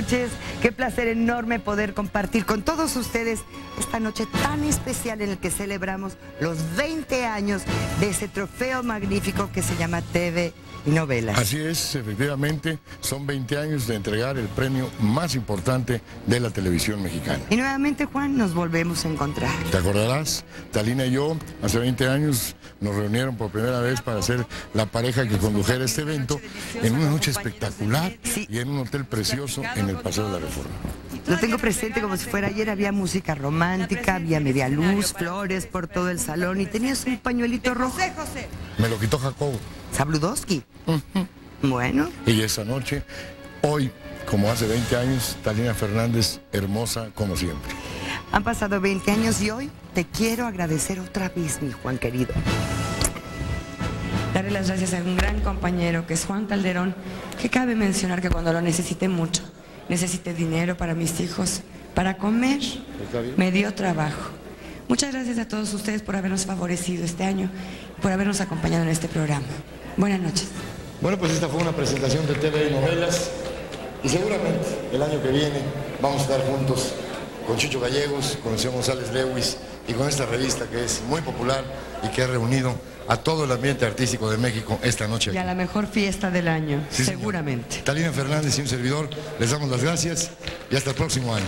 noches. Qué placer enorme poder compartir con todos ustedes esta noche tan especial en la que celebramos los 20 años de ese trofeo magnífico que se llama TV y novelas. Así es, efectivamente, son 20 años de entregar el premio más importante de la televisión mexicana. Y nuevamente, Juan, nos volvemos a encontrar. ¿Te acordarás? Talina y yo, hace 20 años, nos reunieron por primera vez para ser la pareja que condujera este evento en una noche espectacular y en un hotel precioso en el Paseo de la Reforma. Lo tengo presente como si fuera ayer, había música romántica, había media luz, flores por todo el salón y tenías un pañuelito rojo. Me lo quitó Jacobo. Sabludowski. Bueno. Y esa noche, hoy, como hace 20 años, Talina Fernández, hermosa como siempre. Han pasado 20 años y hoy te quiero agradecer otra vez, mi Juan querido. Darle las gracias a un gran compañero que es Juan Calderón, que cabe mencionar que cuando lo necesité mucho, necesité dinero para mis hijos, para comer, me dio trabajo. Muchas gracias a todos ustedes por habernos favorecido este año, por habernos acompañado en este programa. Buenas noches. Bueno, pues esta fue una presentación de TV y novelas y seguramente el año que viene vamos a estar juntos con Chucho Gallegos, con el señor González Lewis y con esta revista que es muy popular y que ha reunido a todo el ambiente artístico de México esta noche. Y a la mejor fiesta del año, seguramente. Talina Fernández y un servidor, les damos las gracias y hasta el próximo año.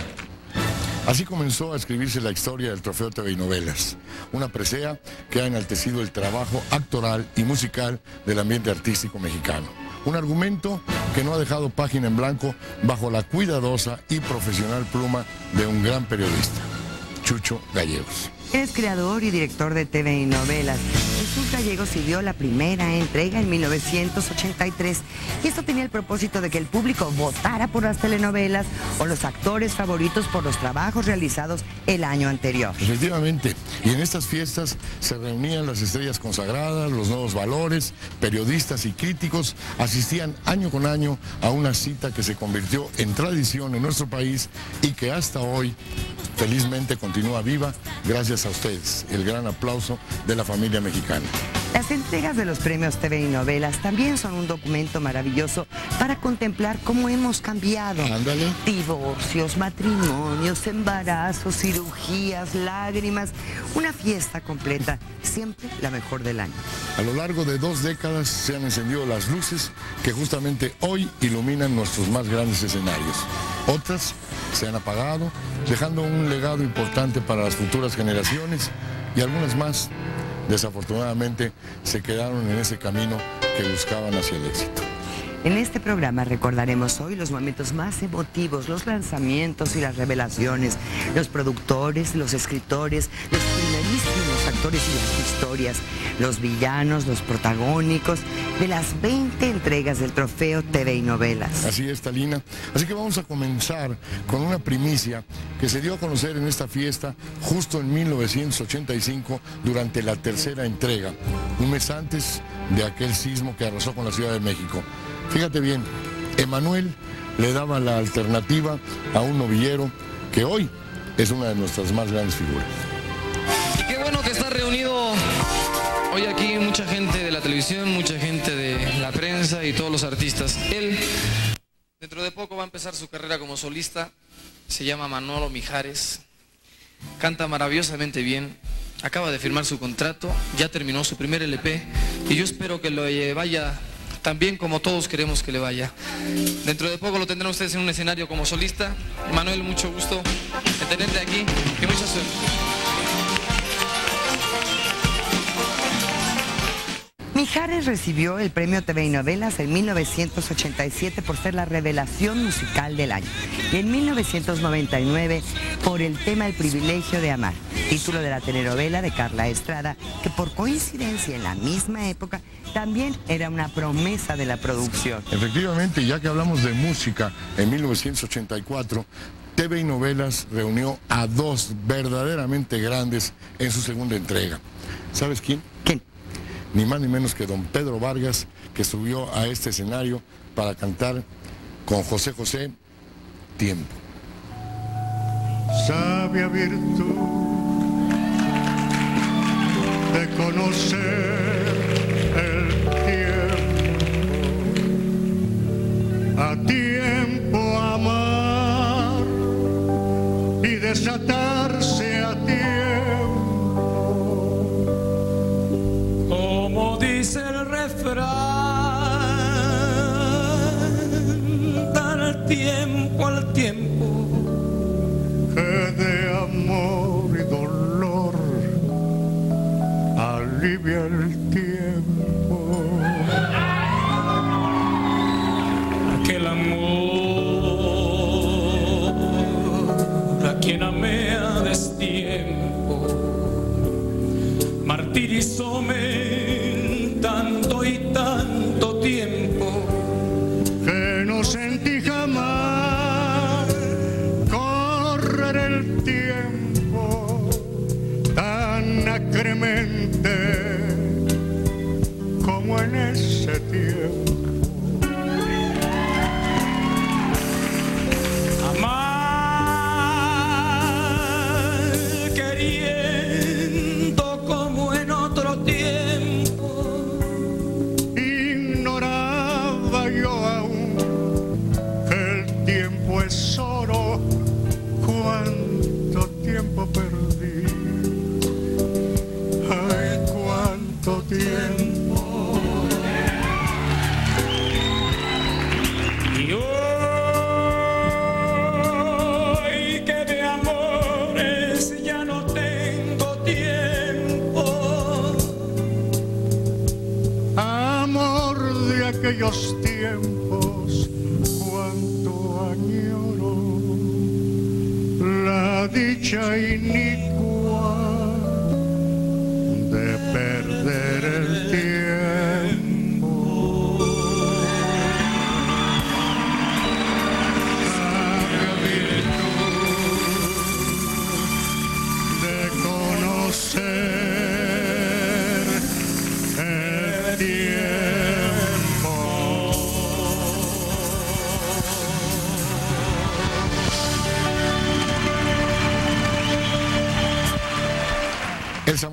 Así comenzó a escribirse la historia del Trofeo TV y Novelas, una presea que ha enaltecido el trabajo actoral y musical del ambiente artístico mexicano. Un argumento que no ha dejado página en blanco bajo la cuidadosa y profesional pluma de un gran periodista, Chucho Gallegos. Es creador y director de TV y novelas. Jesús Gallegos siguió la primera entrega en 1983 y esto tenía el propósito de que el público votara por las telenovelas o los actores favoritos por los trabajos realizados el año anterior. Efectivamente, y en estas fiestas se reunían las estrellas consagradas, los nuevos valores, periodistas y críticos asistían año con año a una cita que se convirtió en tradición en nuestro país y que hasta hoy felizmente continúa viva gracias a ustedes. El gran aplauso de la familia mexicana. Las entregas de los premios TV y novelas también son un documento maravilloso para contemplar cómo hemos cambiado. Ándale. Divorcios, matrimonios, embarazos, cirugías, lágrimas. Una fiesta completa, siempre la mejor del año. A lo largo de dos décadas se han encendido las luces que justamente hoy iluminan nuestros más grandes escenarios. Otras se han apagado, dejando un legado importante para las futuras generaciones y algunas más desafortunadamente se quedaron en ese camino que buscaban hacia el éxito. En este programa recordaremos hoy los momentos más emotivos, los lanzamientos y las revelaciones, los productores, los escritores, los primerísimos actores y las historias, los villanos, los protagónicos de las 20 entregas del trofeo TV y novelas. Así es, Talina. Así que vamos a comenzar con una primicia que se dio a conocer en esta fiesta justo en 1985 durante la tercera entrega, un mes antes de aquel sismo que arrasó con la Ciudad de México. Fíjate bien, Emanuel le daba la alternativa a un novillero que hoy es una de nuestras más grandes figuras. Está reunido hoy aquí mucha gente de la televisión, mucha gente de la prensa y todos los artistas. Él dentro de poco va a empezar su carrera como solista, se llama Manolo Mijares, canta maravillosamente bien, acaba de firmar su contrato, ya terminó su primer LP y yo espero que lo vaya también como todos queremos que le vaya. Dentro de poco lo tendrán ustedes en un escenario como solista. Manuel, mucho gusto tenerte aquí y mucha suerte. Mijares recibió el premio TV y Novelas en 1987 por ser la revelación musical del año y en 1999 por el tema El privilegio de amar, título de la telenovela de Carla Estrada, que por coincidencia en la misma época también era una promesa de la producción. Efectivamente, ya que hablamos de música, en 1984 TV y Novelas reunió a dos verdaderamente grandes en su segunda entrega. ¿Sabes quién? ¿Quién? ni más ni menos que don Pedro Vargas, que subió a este escenario para cantar con José José Tiempo. Sabia virtud de conocer el tiempo, a tiempo amar y desatar. Tiempo al tiempo. que de amor y dolor alivia el tiempo. aquel amor a quien amé a destiempo martirizóme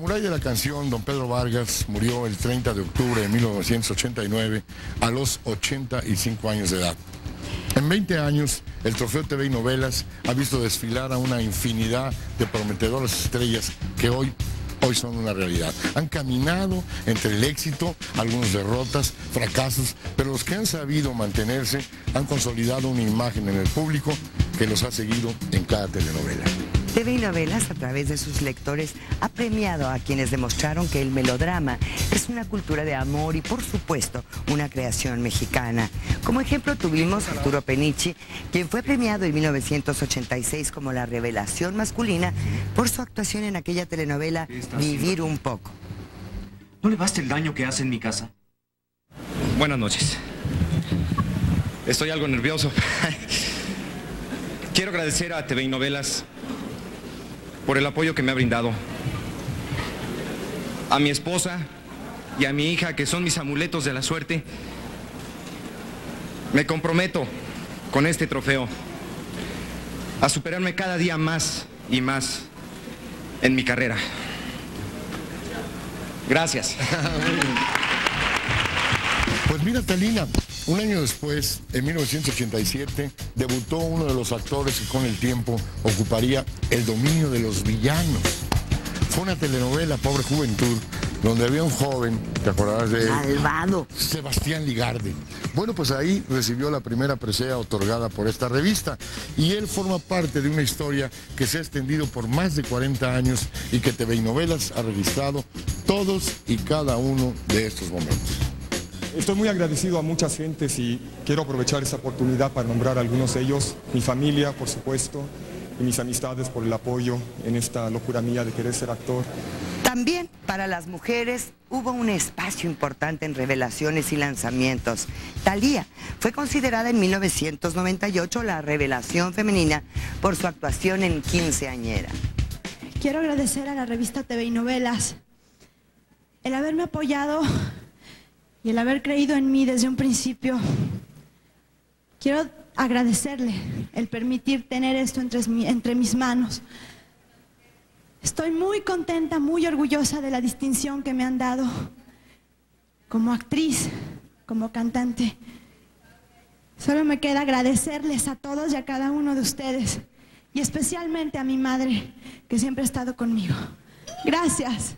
Samurái de la canción, don Pedro Vargas, murió el 30 de octubre de 1989 a los 85 años de edad. En 20 años, el Trofeo TV y Novelas ha visto desfilar a una infinidad de prometedoras estrellas que hoy, hoy son una realidad. Han caminado entre el éxito, algunas derrotas, fracasos, pero los que han sabido mantenerse han consolidado una imagen en el público que los ha seguido en cada telenovela. TV y Novelas, a través de sus lectores, ha premiado a quienes demostraron que el melodrama es una cultura de amor y, por supuesto, una creación mexicana. Como ejemplo tuvimos a Arturo Penichi, quien fue premiado en 1986 como la revelación masculina por su actuación en aquella telenovela Vivir un poco. ¿No le basta el daño que hace en mi casa? Buenas noches. Estoy algo nervioso. Quiero agradecer a TV y Novelas por el apoyo que me ha brindado. A mi esposa y a mi hija, que son mis amuletos de la suerte, me comprometo con este trofeo a superarme cada día más y más en mi carrera. Gracias. Pues mira, Talina, un año después, en 1987, debutó uno de los actores que con el tiempo ocuparía el dominio de los villanos. Fue una telenovela, Pobre Juventud, donde había un joven, ¿te acordarás de él? Malvado. Sebastián Ligarde. Bueno, pues ahí recibió la primera presea otorgada por esta revista y él forma parte de una historia que se ha extendido por más de 40 años y que TV y Novelas ha registrado todos y cada uno de estos momentos. Estoy muy agradecido a muchas gentes y quiero aprovechar esta oportunidad para nombrar a algunos de ellos, mi familia, por supuesto, y mis amistades por el apoyo en esta locura mía de querer ser actor. También para las mujeres hubo un espacio importante en revelaciones y lanzamientos. Talía fue considerada en 1998 la revelación femenina por su actuación en Quinceañera. Quiero agradecer a la revista TV y Novelas el haberme apoyado y el haber creído en mí desde un principio. Quiero agradecerle el permitir tener esto entre, mi- entre mis manos. Estoy muy contenta, muy orgullosa de la distinción que me han dado como actriz, como cantante. Solo me queda agradecerles a todos y a cada uno de ustedes y especialmente a mi madre que siempre ha estado conmigo. Gracias.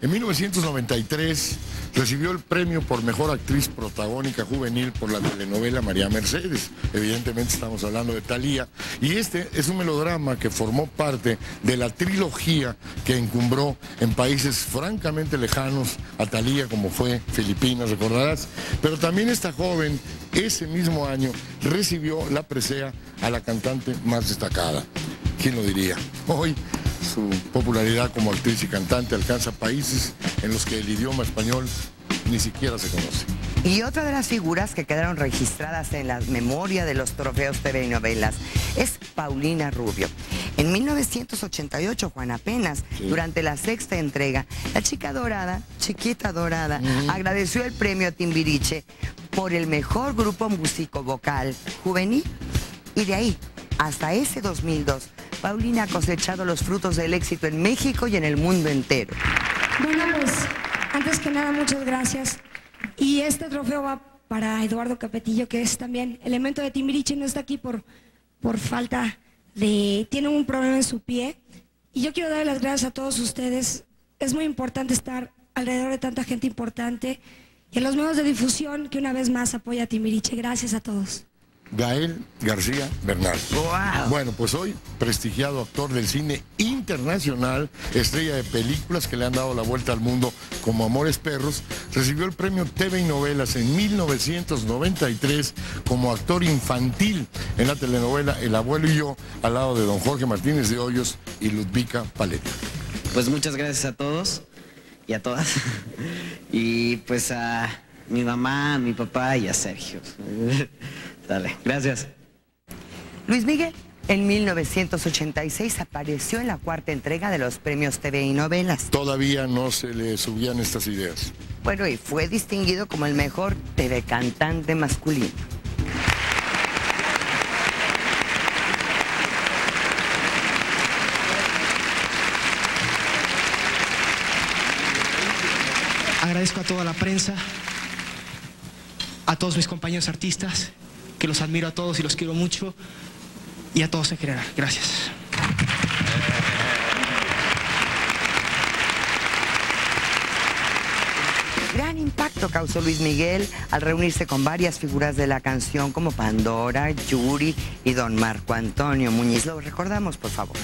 En 1993 Recibió el premio por mejor actriz protagónica juvenil por la telenovela María Mercedes. Evidentemente estamos hablando de Talía. Y este es un melodrama que formó parte de la trilogía que encumbró en países francamente lejanos a Talía, como fue Filipinas, recordarás. Pero también esta joven, ese mismo año, recibió la presea a la cantante más destacada. ¿Quién lo diría? Hoy su popularidad como actriz y cantante alcanza países en los que el idioma español ni siquiera se conoce. Y otra de las figuras que quedaron registradas en la memoria de los trofeos TV y novelas es Paulina Rubio. En 1988, Juan apenas, durante la sexta entrega, la chica dorada, chiquita dorada, agradeció el premio Timbiriche por el mejor grupo músico vocal juvenil. Y de ahí, hasta ese 2002, Paulina ha cosechado los frutos del éxito en México y en el mundo entero. Bueno, pues antes que nada, muchas gracias. Y este trofeo va para Eduardo Capetillo, que es también elemento de Timbiriche, no está aquí por, por falta de... tiene un problema en su pie. Y yo quiero darle las gracias a todos ustedes. Es muy importante estar alrededor de tanta gente importante y a los medios de difusión que una vez más apoya a Timbiriche. Gracias a todos. Gael García Bernal. Bueno, pues hoy prestigiado actor del cine internacional, estrella de películas que le han dado la vuelta al mundo como Amores Perros, recibió el premio TV y Novelas en 1993 como actor infantil en la telenovela El abuelo y yo, al lado de don Jorge Martínez de Hoyos y Ludvika Paleta. Pues muchas gracias a todos y a todas. Y pues a mi mamá, a mi papá y a Sergio. Dale, gracias. Luis Miguel, en 1986 apareció en la cuarta entrega de los premios TV y novelas. Todavía no se le subían estas ideas. Bueno, y fue distinguido como el mejor TV cantante masculino. Agradezco a toda la prensa, a todos mis compañeros artistas, que los admiro a todos y los quiero mucho, y a todos en general. Gracias. Gran impacto causó Luis Miguel al reunirse con varias figuras de la canción como Pandora, Yuri y don Marco Antonio Muñiz. Lo recordamos, por favor.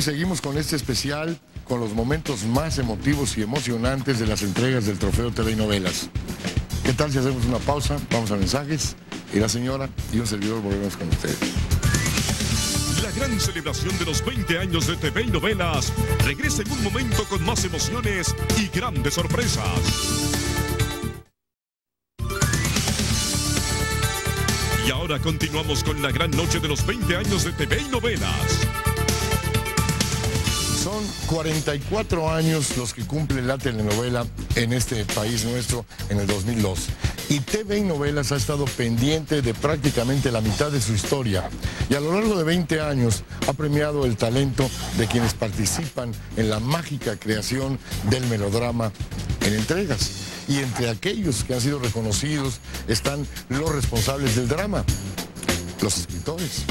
Pues seguimos con este especial, con los momentos más emotivos y emocionantes de las entregas del Trofeo TV y Novelas. ¿Qué tal si hacemos una pausa? Vamos a mensajes y la señora y un servidor volvemos con ustedes. La gran celebración de los 20 años de TV y novelas regresa en un momento con más emociones y grandes sorpresas. Y ahora continuamos con la gran noche de los 20 años de TV y novelas. Son 44 años los que cumple la telenovela en este país nuestro en el 2002. Y TV y Novelas ha estado pendiente de prácticamente la mitad de su historia. Y a lo largo de 20 años ha premiado el talento de quienes participan en la mágica creación del melodrama en entregas. Y entre aquellos que han sido reconocidos están los responsables del drama, los escritores.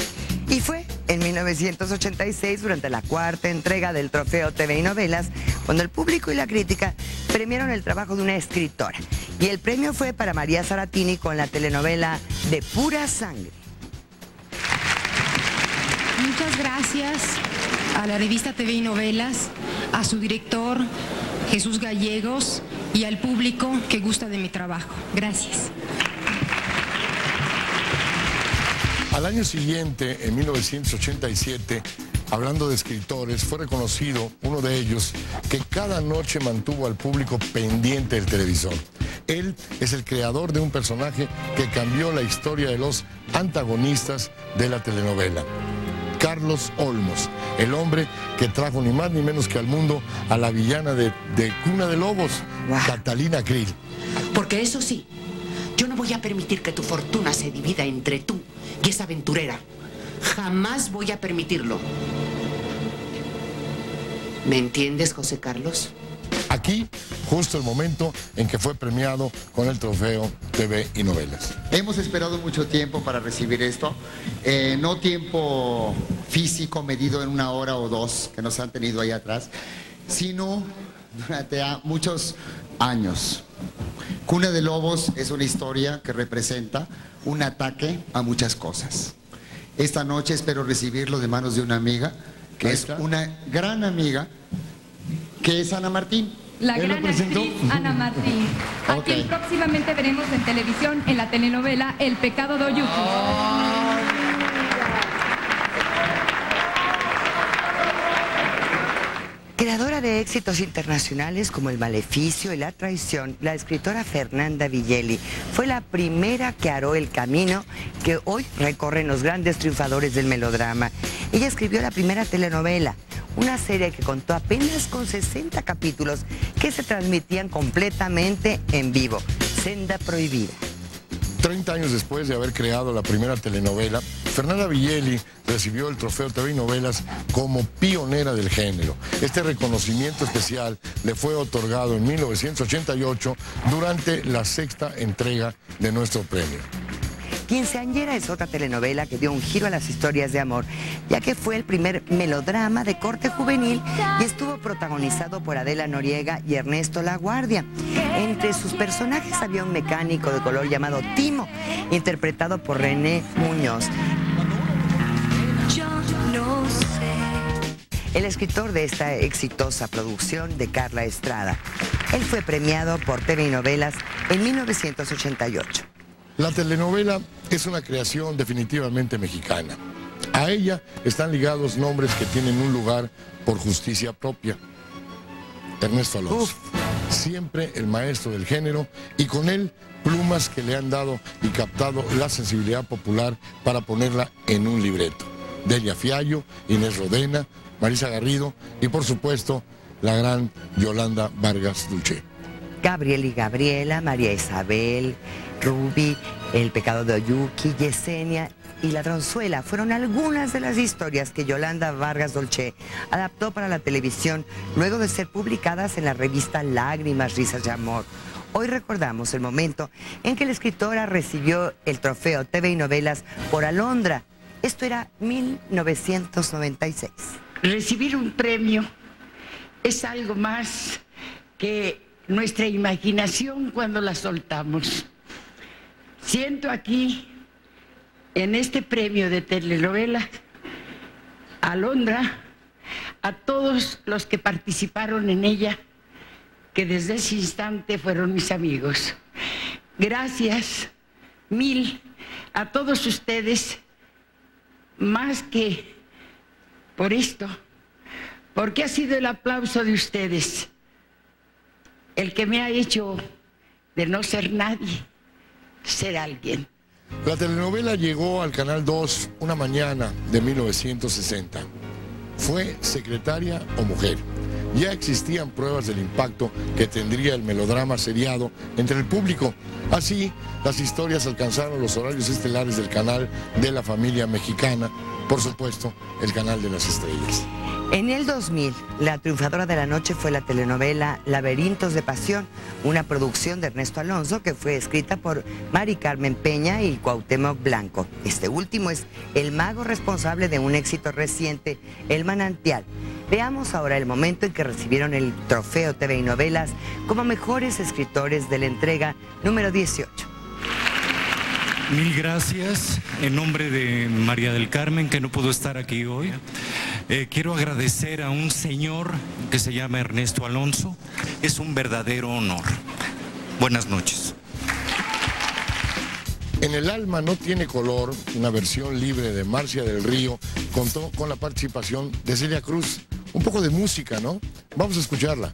Y fue en 1986, durante la cuarta entrega del Trofeo TV y Novelas, cuando el público y la crítica premiaron el trabajo de una escritora. Y el premio fue para María Saratini con la telenovela De Pura Sangre. Muchas gracias a la revista TV y Novelas, a su director Jesús Gallegos y al público que gusta de mi trabajo. Gracias. Al año siguiente, en 1987, hablando de escritores, fue reconocido uno de ellos que cada noche mantuvo al público pendiente del televisor. Él es el creador de un personaje que cambió la historia de los antagonistas de la telenovela. Carlos Olmos, el hombre que trajo ni más ni menos que al mundo a la villana de, de Cuna de Lobos, Catalina Krill. Porque eso sí, yo no voy a permitir que tu fortuna se divida entre tú y esa aventurera. Jamás voy a permitirlo. ¿Me entiendes, José Carlos? Aquí, justo el momento en que fue premiado con el trofeo TV y novelas. Hemos esperado mucho tiempo para recibir esto, Eh, no tiempo físico medido en una hora o dos que nos han tenido ahí atrás, sino durante muchos años. Cuna de Lobos es una historia que representa un ataque a muchas cosas. Esta noche espero recibirlo de manos de una amiga, que es una gran amiga, que es Ana Martín. La gran actriz Ana Martín, a quien próximamente veremos en televisión en la telenovela El pecado de Oyuki. De éxitos internacionales como El Maleficio y La Traición, la escritora Fernanda Villeli fue la primera que aró el camino que hoy recorren los grandes triunfadores del melodrama. Ella escribió la primera telenovela, una serie que contó apenas con 60 capítulos que se transmitían completamente en vivo, Senda Prohibida. 30 años después de haber creado la primera telenovela, Fernanda Villeli recibió el trofeo TV y Novelas como pionera del género. Este reconocimiento especial le fue otorgado en 1988 durante la sexta entrega de nuestro premio. Quinceañera es otra telenovela que dio un giro a las historias de amor, ya que fue el primer melodrama de corte juvenil y estuvo protagonizado por Adela Noriega y Ernesto La Guardia. Entre sus personajes había un mecánico de color llamado Timo, interpretado por René Muñoz. El escritor de esta exitosa producción de Carla Estrada. Él fue premiado por TV Novelas en 1988. La telenovela es una creación definitivamente mexicana. A ella están ligados nombres que tienen un lugar por justicia propia. Ernesto Alonso, siempre el maestro del género y con él plumas que le han dado y captado la sensibilidad popular para ponerla en un libreto. Delia Fiallo, Inés Rodena, Marisa Garrido y por supuesto la gran Yolanda Vargas Dulce. Gabriel y Gabriela, María Isabel, Ruby, El pecado de Oyuki, Yesenia y La Dronzuela fueron algunas de las historias que Yolanda Vargas Dolce adaptó para la televisión luego de ser publicadas en la revista Lágrimas, Risas y Amor. Hoy recordamos el momento en que la escritora recibió el trofeo TV y Novelas por Alondra. Esto era 1996. Recibir un premio es algo más que nuestra imaginación cuando la soltamos. Siento aquí, en este premio de telenovela, a Alondra, a todos los que participaron en ella, que desde ese instante fueron mis amigos. Gracias mil a todos ustedes, más que por esto, porque ha sido el aplauso de ustedes el que me ha hecho de no ser nadie, ser alguien. La telenovela llegó al Canal 2 una mañana de 1960. Fue secretaria o mujer. Ya existían pruebas del impacto que tendría el melodrama seriado entre el público. Así, las historias alcanzaron los horarios estelares del canal de la familia mexicana, por supuesto, el canal de las estrellas. En el 2000, la triunfadora de la noche fue la telenovela Laberintos de Pasión, una producción de Ernesto Alonso que fue escrita por Mari Carmen Peña y Cuauhtémoc Blanco. Este último es el mago responsable de un éxito reciente, El Manantial. Veamos ahora el momento en que recibieron el trofeo TV y Novelas como mejores escritores de la entrega número 18. Mil gracias. En nombre de María del Carmen, que no pudo estar aquí hoy, eh, quiero agradecer a un señor que se llama Ernesto Alonso. Es un verdadero honor. Buenas noches. En El alma no tiene color, una versión libre de Marcia del Río, contó con la participación de Celia Cruz. Un poco de música, ¿no? Vamos a escucharla.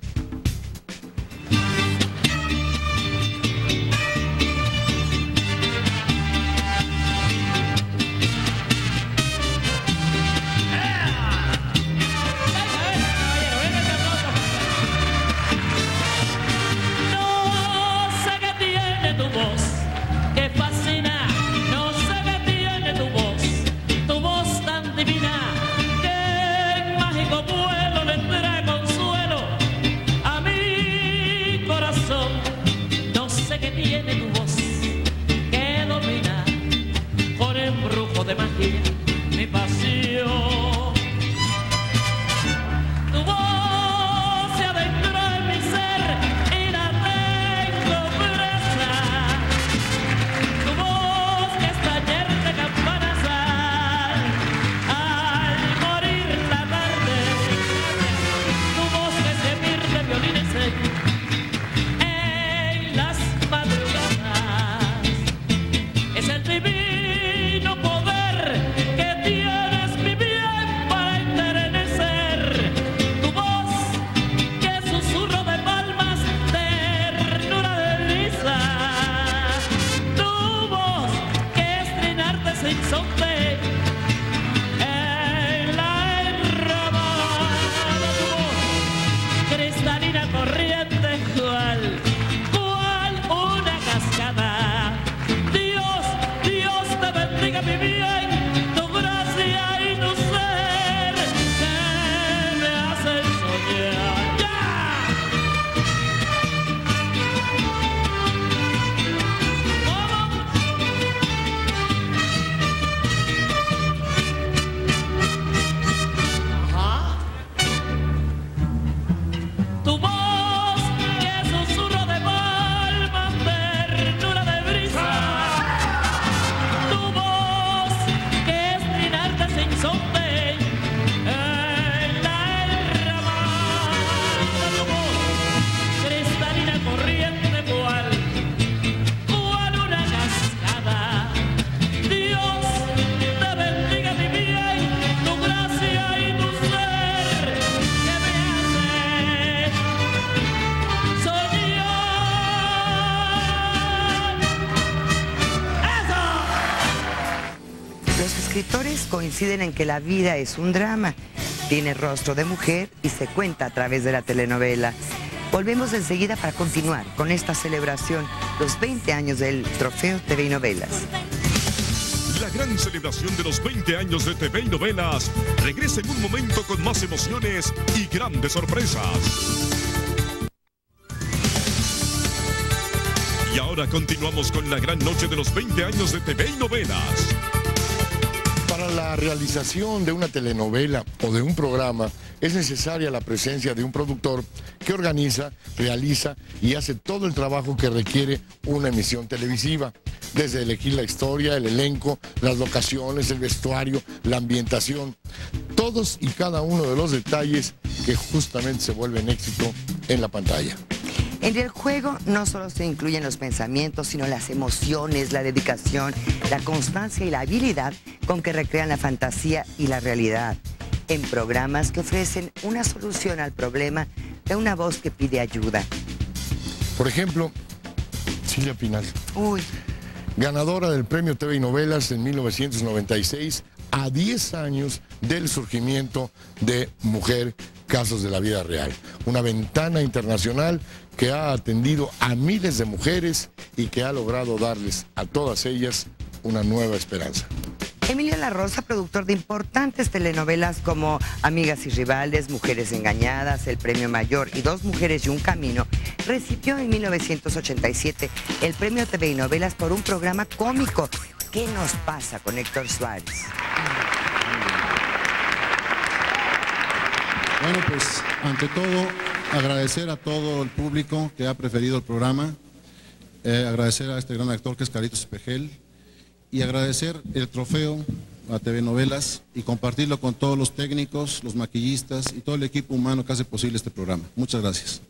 La vida es un drama. Tiene rostro de mujer y se cuenta a través de la telenovela. Volvemos enseguida para continuar con esta celebración, los 20 años del Trofeo TV y Novelas. La gran celebración de los 20 años de TV y novelas regresa en un momento con más emociones y grandes sorpresas. Y ahora continuamos con la gran noche de los 20 años de TV y novelas. La realización de una telenovela o de un programa es necesaria la presencia de un productor que organiza, realiza y hace todo el trabajo que requiere una emisión televisiva, desde elegir la historia, el elenco, las locaciones, el vestuario, la ambientación, todos y cada uno de los detalles que justamente se vuelven éxito en la pantalla. En el juego no solo se incluyen los pensamientos, sino las emociones, la dedicación, la constancia y la habilidad con que recrean la fantasía y la realidad. En programas que ofrecen una solución al problema de una voz que pide ayuda. Por ejemplo, Silvia Pinal. Uy. Ganadora del Premio TV y Novelas en 1996 a 10 años del surgimiento de Mujer Casos de la Vida Real. Una ventana internacional que ha atendido a miles de mujeres y que ha logrado darles a todas ellas una nueva esperanza. Emilio La Rosa, productor de importantes telenovelas como Amigas y Rivales, Mujeres Engañadas, El Premio Mayor y Dos Mujeres y un Camino, recibió en 1987 el Premio TV y Novelas por un programa cómico. ¿Qué nos pasa con Héctor Suárez? Bueno, pues ante todo, agradecer a todo el público que ha preferido el programa, eh, agradecer a este gran actor que es Carlitos Espejel y agradecer el trofeo a TV Novelas y compartirlo con todos los técnicos, los maquillistas y todo el equipo humano que hace posible este programa. Muchas gracias.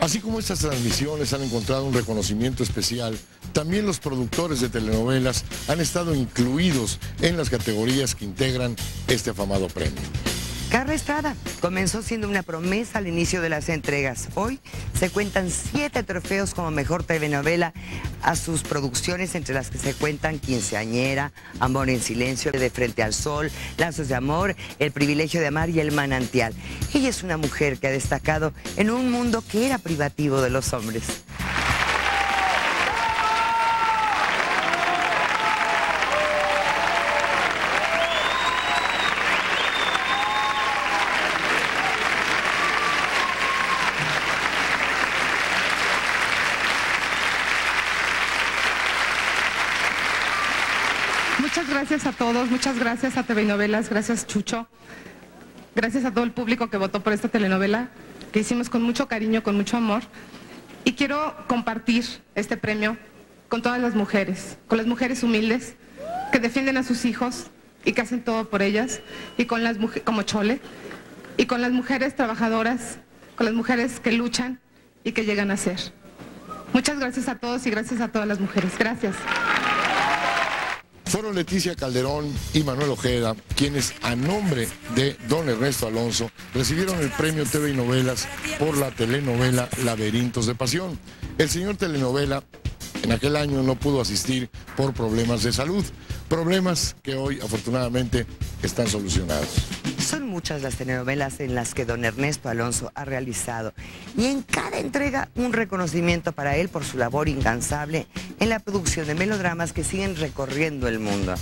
Así como estas transmisiones han encontrado un reconocimiento especial, también los productores de telenovelas han estado incluidos en las categorías que integran este afamado premio. Carla Estrada comenzó siendo una promesa al inicio de las entregas. Hoy se cuentan siete trofeos como mejor telenovela a sus producciones, entre las que se cuentan Quinceañera, Amor en Silencio, De Frente al Sol, Lazos de Amor, El Privilegio de Amar y El Manantial. Ella es una mujer que ha destacado en un mundo que era privativo de los hombres. Gracias a todos, muchas gracias a TV Novelas, gracias Chucho, gracias a todo el público que votó por esta telenovela, que hicimos con mucho cariño, con mucho amor. Y quiero compartir este premio con todas las mujeres, con las mujeres humildes que defienden a sus hijos y que hacen todo por ellas, y con las mujeres, como Chole, y con las mujeres trabajadoras, con las mujeres que luchan y que llegan a ser. Muchas gracias a todos y gracias a todas las mujeres. Gracias. Fueron Leticia Calderón y Manuel Ojeda quienes a nombre de don Ernesto Alonso recibieron el premio TV y Novelas por la telenovela Laberintos de Pasión. El señor telenovela en aquel año no pudo asistir por problemas de salud, problemas que hoy afortunadamente están solucionados. Son muchas las telenovelas en las que don Ernesto Alonso ha realizado y en cada entrega un reconocimiento para él por su labor incansable en la producción de melodramas que siguen recorriendo el mundo.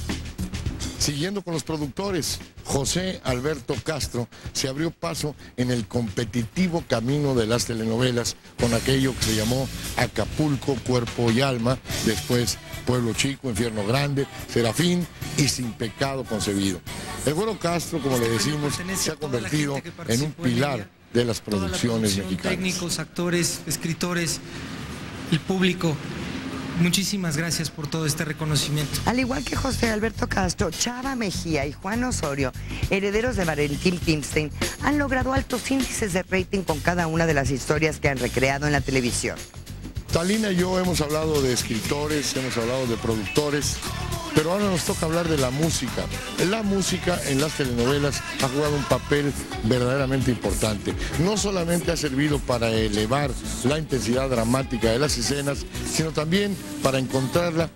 Siguiendo con los productores, José Alberto Castro se abrió paso en el competitivo camino de las telenovelas con aquello que se llamó Acapulco, Cuerpo y Alma, después Pueblo Chico, Infierno Grande, Serafín y Sin Pecado Concebido. El Güero Castro, como le decimos, se ha convertido en un pilar de las producciones mexicanas. técnicos, actores, escritores, el público. Muchísimas gracias por todo este reconocimiento. Al igual que José Alberto Castro, Chava Mejía y Juan Osorio, herederos de Valentín Pimstein, han logrado altos índices de rating con cada una de las historias que han recreado en la televisión. Talina y yo hemos hablado de escritores, hemos hablado de productores, pero ahora nos toca hablar de la música. La música en las telenovelas ha jugado un papel verdaderamente importante. No solamente ha servido para elevar la intensidad dramática de las escenas, sino también para encontrarla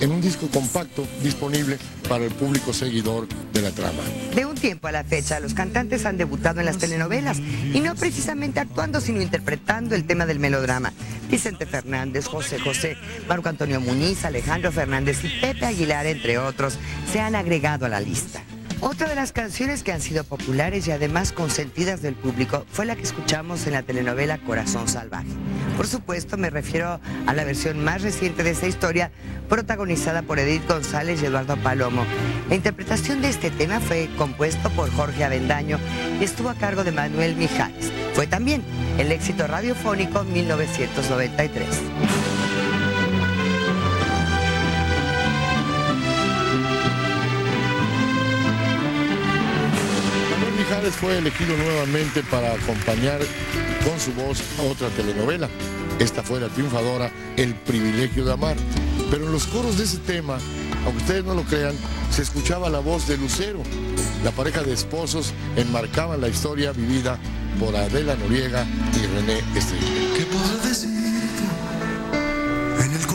en un disco compacto disponible para el público seguidor de la trama. De un tiempo a la fecha, los cantantes han debutado en las telenovelas y no precisamente actuando, sino interpretando el tema del melodrama. Vicente Fernández, José José, Marco Antonio Muñiz, Alejandro Fernández y Pepe Aguilar, entre otros, se han agregado a la lista. Otra de las canciones que han sido populares y además consentidas del público fue la que escuchamos en la telenovela Corazón Salvaje. Por supuesto, me refiero a la versión más reciente de esta historia, protagonizada por Edith González y Eduardo Palomo. La interpretación de este tema fue compuesto por Jorge Avendaño y estuvo a cargo de Manuel Mijares. Fue también el éxito radiofónico 1993. Fue elegido nuevamente para acompañar con su voz a otra telenovela. Esta fue la triunfadora El privilegio de amar. Pero en los coros de ese tema, aunque ustedes no lo crean, se escuchaba la voz de Lucero. La pareja de esposos enmarcaban la historia vivida por Adela Noriega y René Estrella. ¿Qué podré decirte en el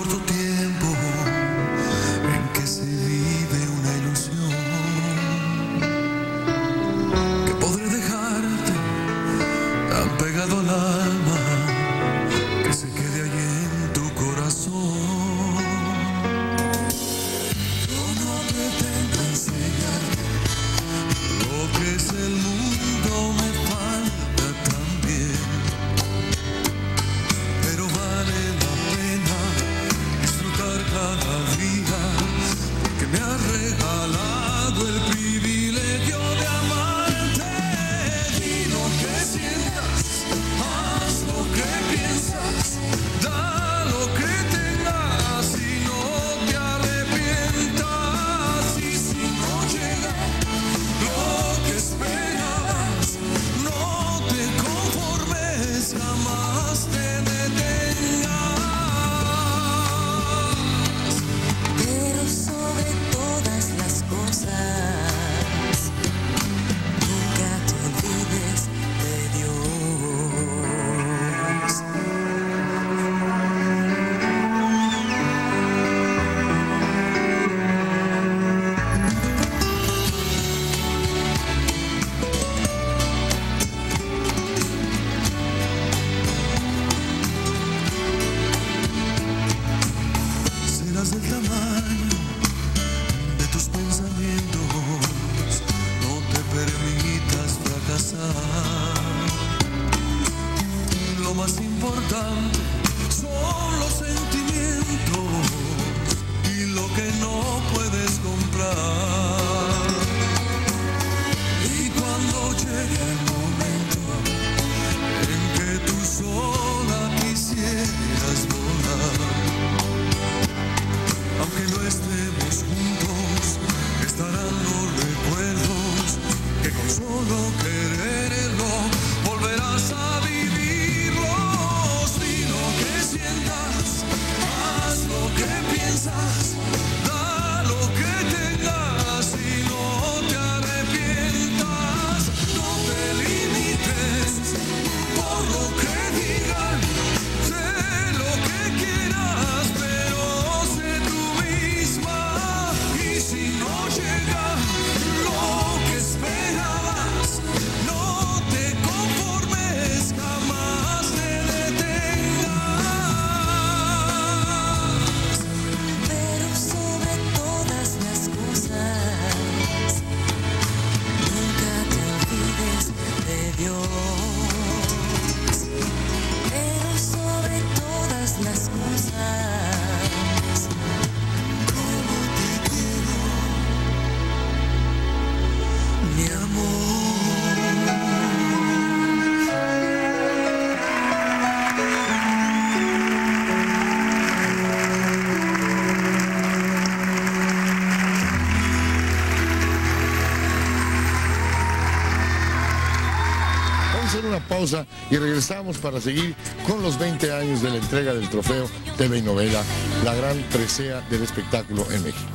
pausa y regresamos para seguir con los 20 años de la entrega del trofeo TV y novela, la gran presea del espectáculo en México.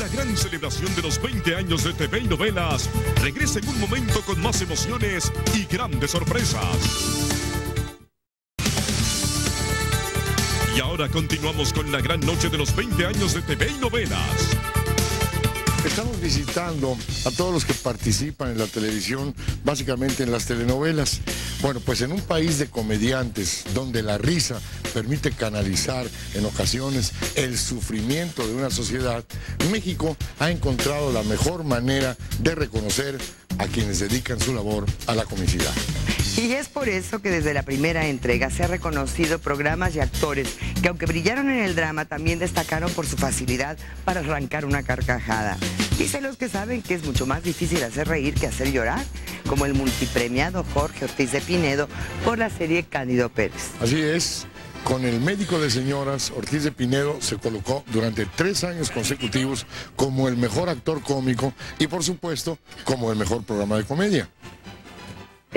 La gran celebración de los 20 años de TV y novelas regresa en un momento con más emociones y grandes sorpresas. Y ahora continuamos con la gran noche de los 20 años de TV y novelas. Estamos visitando a todos los que participan en la televisión, básicamente en las telenovelas. Bueno, pues en un país de comediantes donde la risa permite canalizar en ocasiones el sufrimiento de una sociedad, México ha encontrado la mejor manera de reconocer a quienes dedican su labor a la comicidad. Y es por eso que desde la primera entrega se ha reconocido programas y actores que aunque brillaron en el drama también destacaron por su facilidad para arrancar una carcajada. Dicen los que saben que es mucho más difícil hacer reír que hacer llorar, como el multipremiado Jorge Ortiz de Pinedo por la serie Cándido Pérez. Así es, con el médico de señoras, Ortiz de Pinedo se colocó durante tres años consecutivos como el mejor actor cómico y por supuesto como el mejor programa de comedia.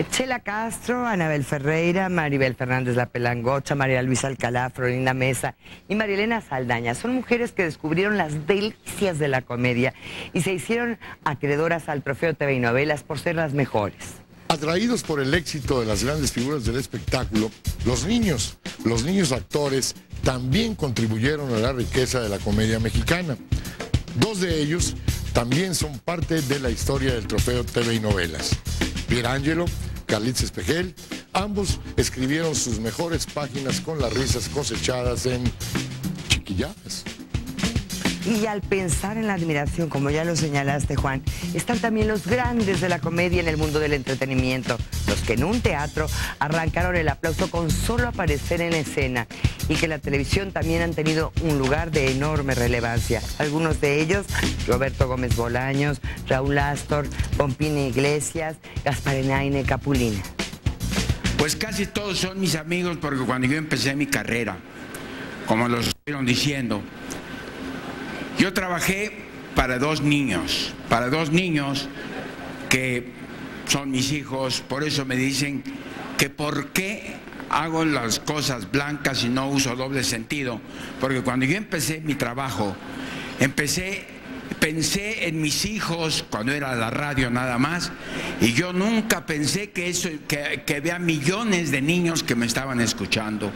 Chela Castro, Anabel Ferreira, Maribel Fernández La Pelangocha, María Luisa Alcalá, Florinda Mesa y Marielena Saldaña son mujeres que descubrieron las delicias de la comedia y se hicieron acreedoras al trofeo TV y novelas por ser las mejores. Atraídos por el éxito de las grandes figuras del espectáculo, los niños, los niños actores, también contribuyeron a la riqueza de la comedia mexicana. Dos de ellos también son parte de la historia del trofeo TV y novelas. Pierangelo, Carlitos Espejel, ambos escribieron sus mejores páginas con las risas cosechadas en chiquilladas. Y al pensar en la admiración, como ya lo señalaste, Juan, están también los grandes de la comedia en el mundo del entretenimiento, los que en un teatro arrancaron el aplauso con solo aparecer en escena y que la televisión también han tenido un lugar de enorme relevancia. Algunos de ellos, Roberto Gómez Bolaños, Raúl Astor, Pompini Iglesias, Gasparenaine Capulina. Pues casi todos son mis amigos porque cuando yo empecé mi carrera, como los estuvieron diciendo, yo trabajé para dos niños, para dos niños que son mis hijos, por eso me dicen que por qué hago las cosas blancas y no uso doble sentido, porque cuando yo empecé mi trabajo, empecé, pensé en mis hijos cuando era la radio nada más, y yo nunca pensé que eso, que, que había millones de niños que me estaban escuchando.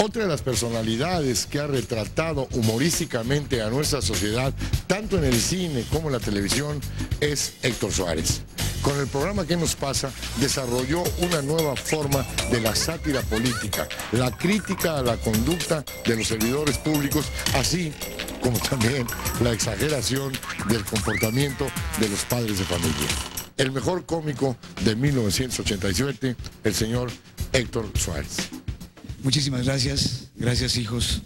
Otra de las personalidades que ha retratado humorísticamente a nuestra sociedad, tanto en el cine como en la televisión, es Héctor Suárez. Con el programa que nos pasa, desarrolló una nueva forma de la sátira política, la crítica a la conducta de los servidores públicos, así como también la exageración del comportamiento de los padres de familia. El mejor cómico de 1987, el señor Héctor Suárez. Muchísimas gracias, gracias hijos.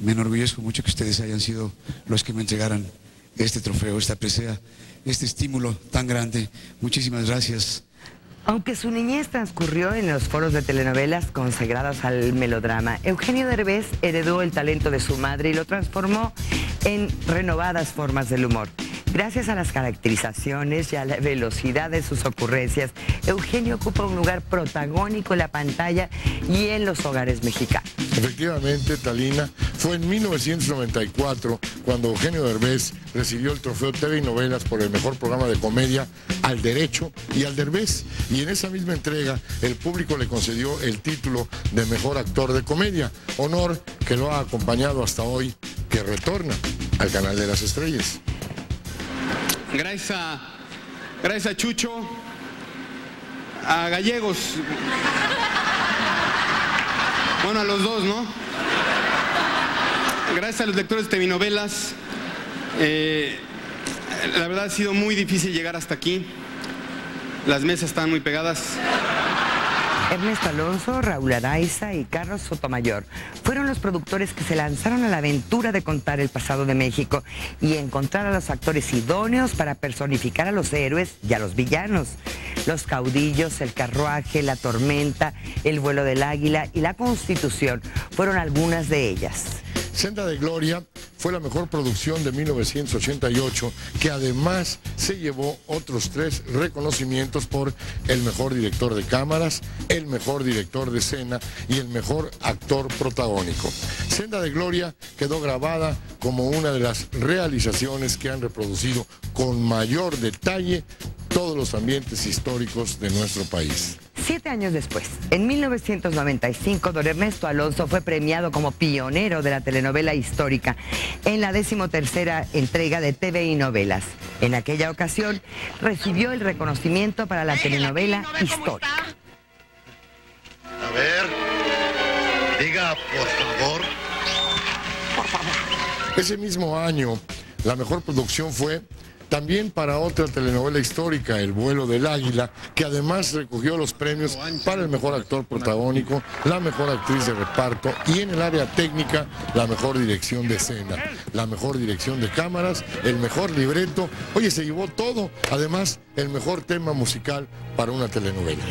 Me enorgullezco mucho que ustedes hayan sido los que me entregaran este trofeo, esta presea, este estímulo tan grande. Muchísimas gracias. Aunque su niñez transcurrió en los foros de telenovelas consagrados al melodrama, Eugenio Derbez heredó el talento de su madre y lo transformó en renovadas formas del humor. Gracias a las caracterizaciones y a la velocidad de sus ocurrencias, Eugenio ocupa un lugar protagónico en la pantalla y en los hogares mexicanos. Efectivamente, Talina, fue en 1994 cuando Eugenio Derbez recibió el trofeo TV y novelas por el mejor programa de comedia Al Derecho y Al Derbez. Y en esa misma entrega, el público le concedió el título de mejor actor de comedia, honor que lo ha acompañado hasta hoy, que retorna al canal de las estrellas. Gracias a, gracias a Chucho, a Gallegos. Bueno, a los dos, ¿no? Gracias a los lectores de telenovelas. Eh, la verdad ha sido muy difícil llegar hasta aquí. Las mesas están muy pegadas. Ernesto Alonso, Raúl Araiza y Carlos Sotomayor fueron los productores que se lanzaron a la aventura de contar el pasado de México y encontrar a los actores idóneos para personificar a los héroes y a los villanos. Los caudillos, el carruaje, la tormenta, el vuelo del águila y la constitución fueron algunas de ellas. Senda de Gloria fue la mejor producción de 1988 que además se llevó otros tres reconocimientos por el mejor director de cámaras, el mejor director de escena y el mejor actor protagónico. Senda de Gloria quedó grabada como una de las realizaciones que han reproducido con mayor detalle todos los ambientes históricos de nuestro país. Siete años después, en 1995, don Ernesto Alonso fue premiado como pionero de la telenovela histórica en la decimotercera entrega de TV y novelas. En aquella ocasión, recibió el reconocimiento para la telenovela histórica. A ver, diga por favor. Por favor. Ese mismo año, la mejor producción fue también para otra telenovela histórica, El vuelo del águila, que además recogió los premios para el mejor actor protagónico, la mejor actriz de reparto y en el área técnica, la mejor dirección de escena, la mejor dirección de cámaras, el mejor libreto. Oye, se llevó todo. Además, el mejor tema musical para una telenovela.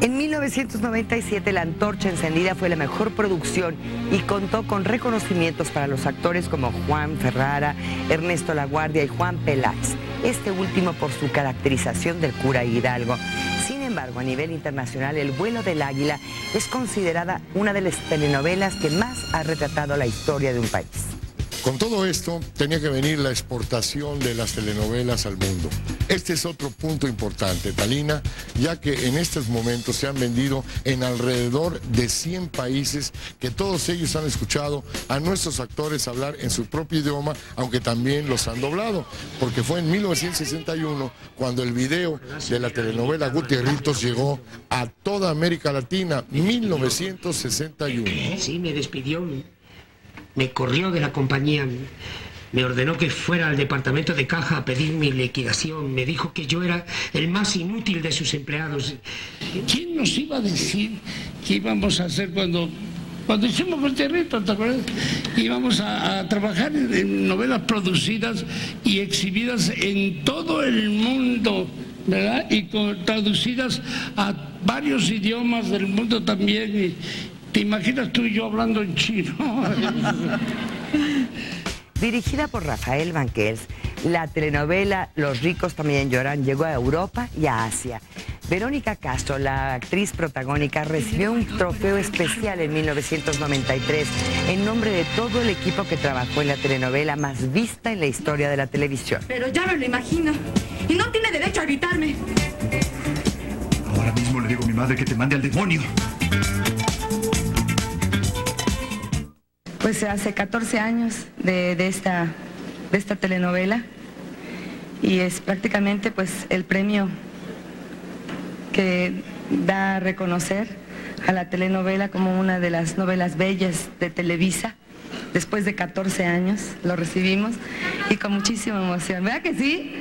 En 1997 La Antorcha Encendida fue la mejor producción y contó con reconocimientos para los actores como Juan Ferrara, Ernesto Laguardia y Juan Peláez, este último por su caracterización del cura Hidalgo. Sin embargo, a nivel internacional, El vuelo del águila es considerada una de las telenovelas que más ha retratado la historia de un país. Con todo esto, tenía que venir la exportación de las telenovelas al mundo. Este es otro punto importante, Talina, ya que en estos momentos se han vendido en alrededor de 100 países que todos ellos han escuchado a nuestros actores hablar en su propio idioma, aunque también los han doblado, porque fue en 1961 cuando el video de la telenovela Gutierritos llegó a toda América Latina, 1961. Sí, me despidió. Me corrió de la compañía. Me ordenó que fuera al departamento de caja a pedir mi liquidación. Me dijo que yo era el más inútil de sus empleados. ¿Quién nos iba a decir qué íbamos a hacer cuando, cuando hicimos Gutierrito, ¿te acuerdas? Íbamos a, a trabajar en, novelas producidas y exhibidas en todo el mundo, ¿verdad? Y traducidas a varios idiomas del mundo también. ¿Te imaginas tú y yo hablando en chino? Dirigida por Rafael Banquels, la telenovela Los ricos también lloran llegó a Europa y a Asia. Verónica Castro, la actriz protagónica, recibió un trofeo especial en 1993 en nombre de todo el equipo que trabajó en la telenovela más vista en la historia de la televisión. Pero ya me lo imagino. Y no tiene derecho a gritarme. Ahora mismo le digo a mi madre que te mande al demonio. Pues hace 14 años de, de esta, de esta telenovela y es prácticamente pues el premio que da a reconocer a la telenovela como una de las novelas bellas de Televisa. Después de 14 años lo recibimos y con muchísima emoción. ¿Verdad que sí?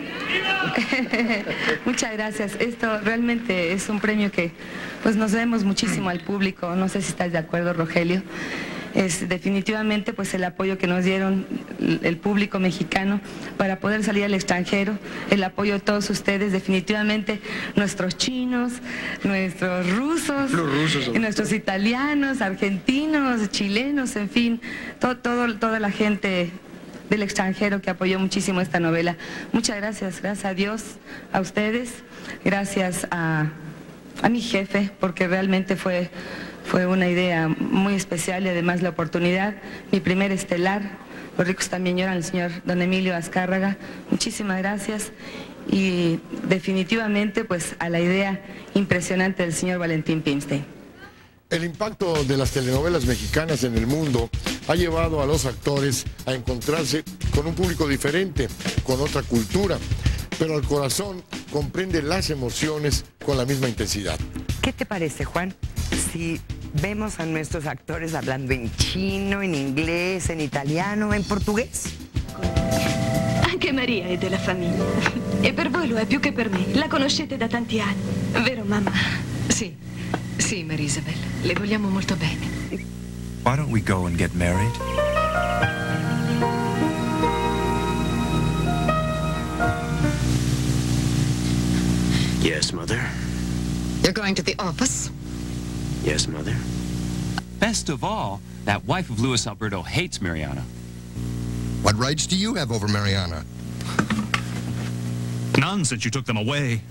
Muchas gracias. Esto realmente es un premio que pues nos debemos muchísimo al público. No sé si estás de acuerdo, Rogelio. Es definitivamente pues el apoyo que nos dieron el público mexicano para poder salir al extranjero, el apoyo de todos ustedes, definitivamente nuestros chinos, nuestros rusos, Los rusos. y nuestros italianos, argentinos, chilenos, en fin, to- todo, toda la gente del extranjero que apoyó muchísimo esta novela. Muchas gracias, gracias a Dios, a ustedes, gracias a, a mi jefe, porque realmente fue, fue una idea muy especial y además la oportunidad, mi primer estelar. Los ricos también lloran, el señor don Emilio Azcárraga. Muchísimas gracias. Y definitivamente, pues, a la idea impresionante del señor Valentín Pimstein. El impacto de las telenovelas mexicanas en el mundo ha llevado a los actores a encontrarse con un público diferente, con otra cultura, pero el corazón comprende las emociones con la misma intensidad. ¿Qué te parece, Juan? Si vemos a nuestros actores hablando en chino, en inglés, en italiano, en portugués. Anche Maria è della famiglia. E per voi lo è più che per me. La conoscete da tanti anni. Vero, mamma? Sì, sì, Marisabel, le vogliamo molto bene. Why don't we go and get married? Yes, Mother. You're going to the office? Yes, Mother. Best of all, that wife of Luis Alberto hates Mariana. What rights do you have over Mariana? None since you took them away.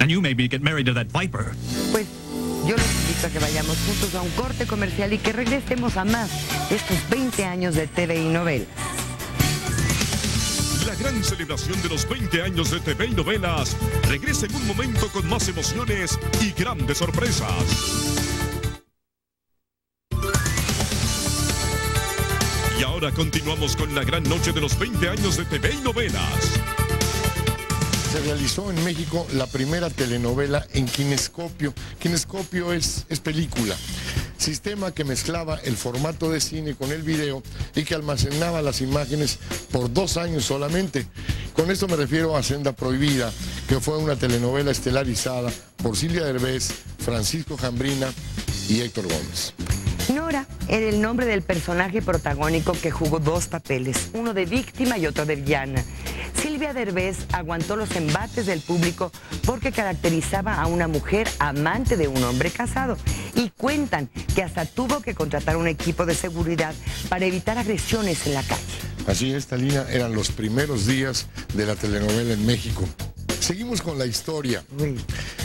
And you made me get married to that viper. Pues yo los invito a que vayamos juntos a un corte comercial y que regresemos a más de estos 20 años de TV y novelas. La gran celebración de los 20 años de TV y novelas regresa en un momento con más emociones y grandes sorpresas. Y ahora continuamos con la gran noche de los 20 años de TV y novelas. Se realizó en México la primera telenovela en kinescopio. Kinescopio es, es película. Sistema que mezclaba el formato de cine con el video y que almacenaba las imágenes por dos años solamente. Con esto me refiero a Senda Prohibida, que fue una telenovela estelarizada por Silvia Derbez, Francisco Jambrina y Héctor Gómez. Nora era el nombre del personaje protagónico que jugó dos papeles, uno de víctima y otro de villana. Silvia Derbez aguantó los embates del público porque caracterizaba a una mujer amante de un hombre casado y cuentan que hasta tuvo que contratar un equipo de seguridad para evitar agresiones en la calle. Así es, Talina, eran los primeros días de la telenovela en México. Seguimos con la historia.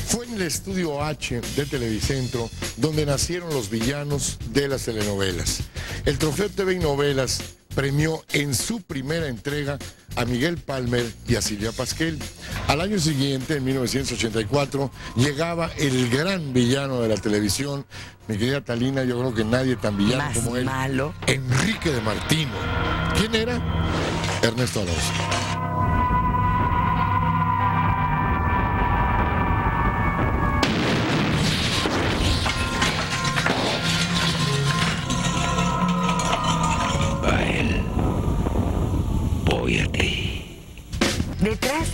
Fue en el estudio H de Televicentro donde nacieron los villanos de las telenovelas. El Trofeo TV y Novelas premió en su primera entrega a Miguel Palmer y a Silvia Pasquel. Al año siguiente, en 1984, llegaba el gran villano de la televisión, mi querida Talina, yo creo que nadie tan villano Más como él. malo. Enrique de Martino. ¿Quién era? Ernesto Alonso.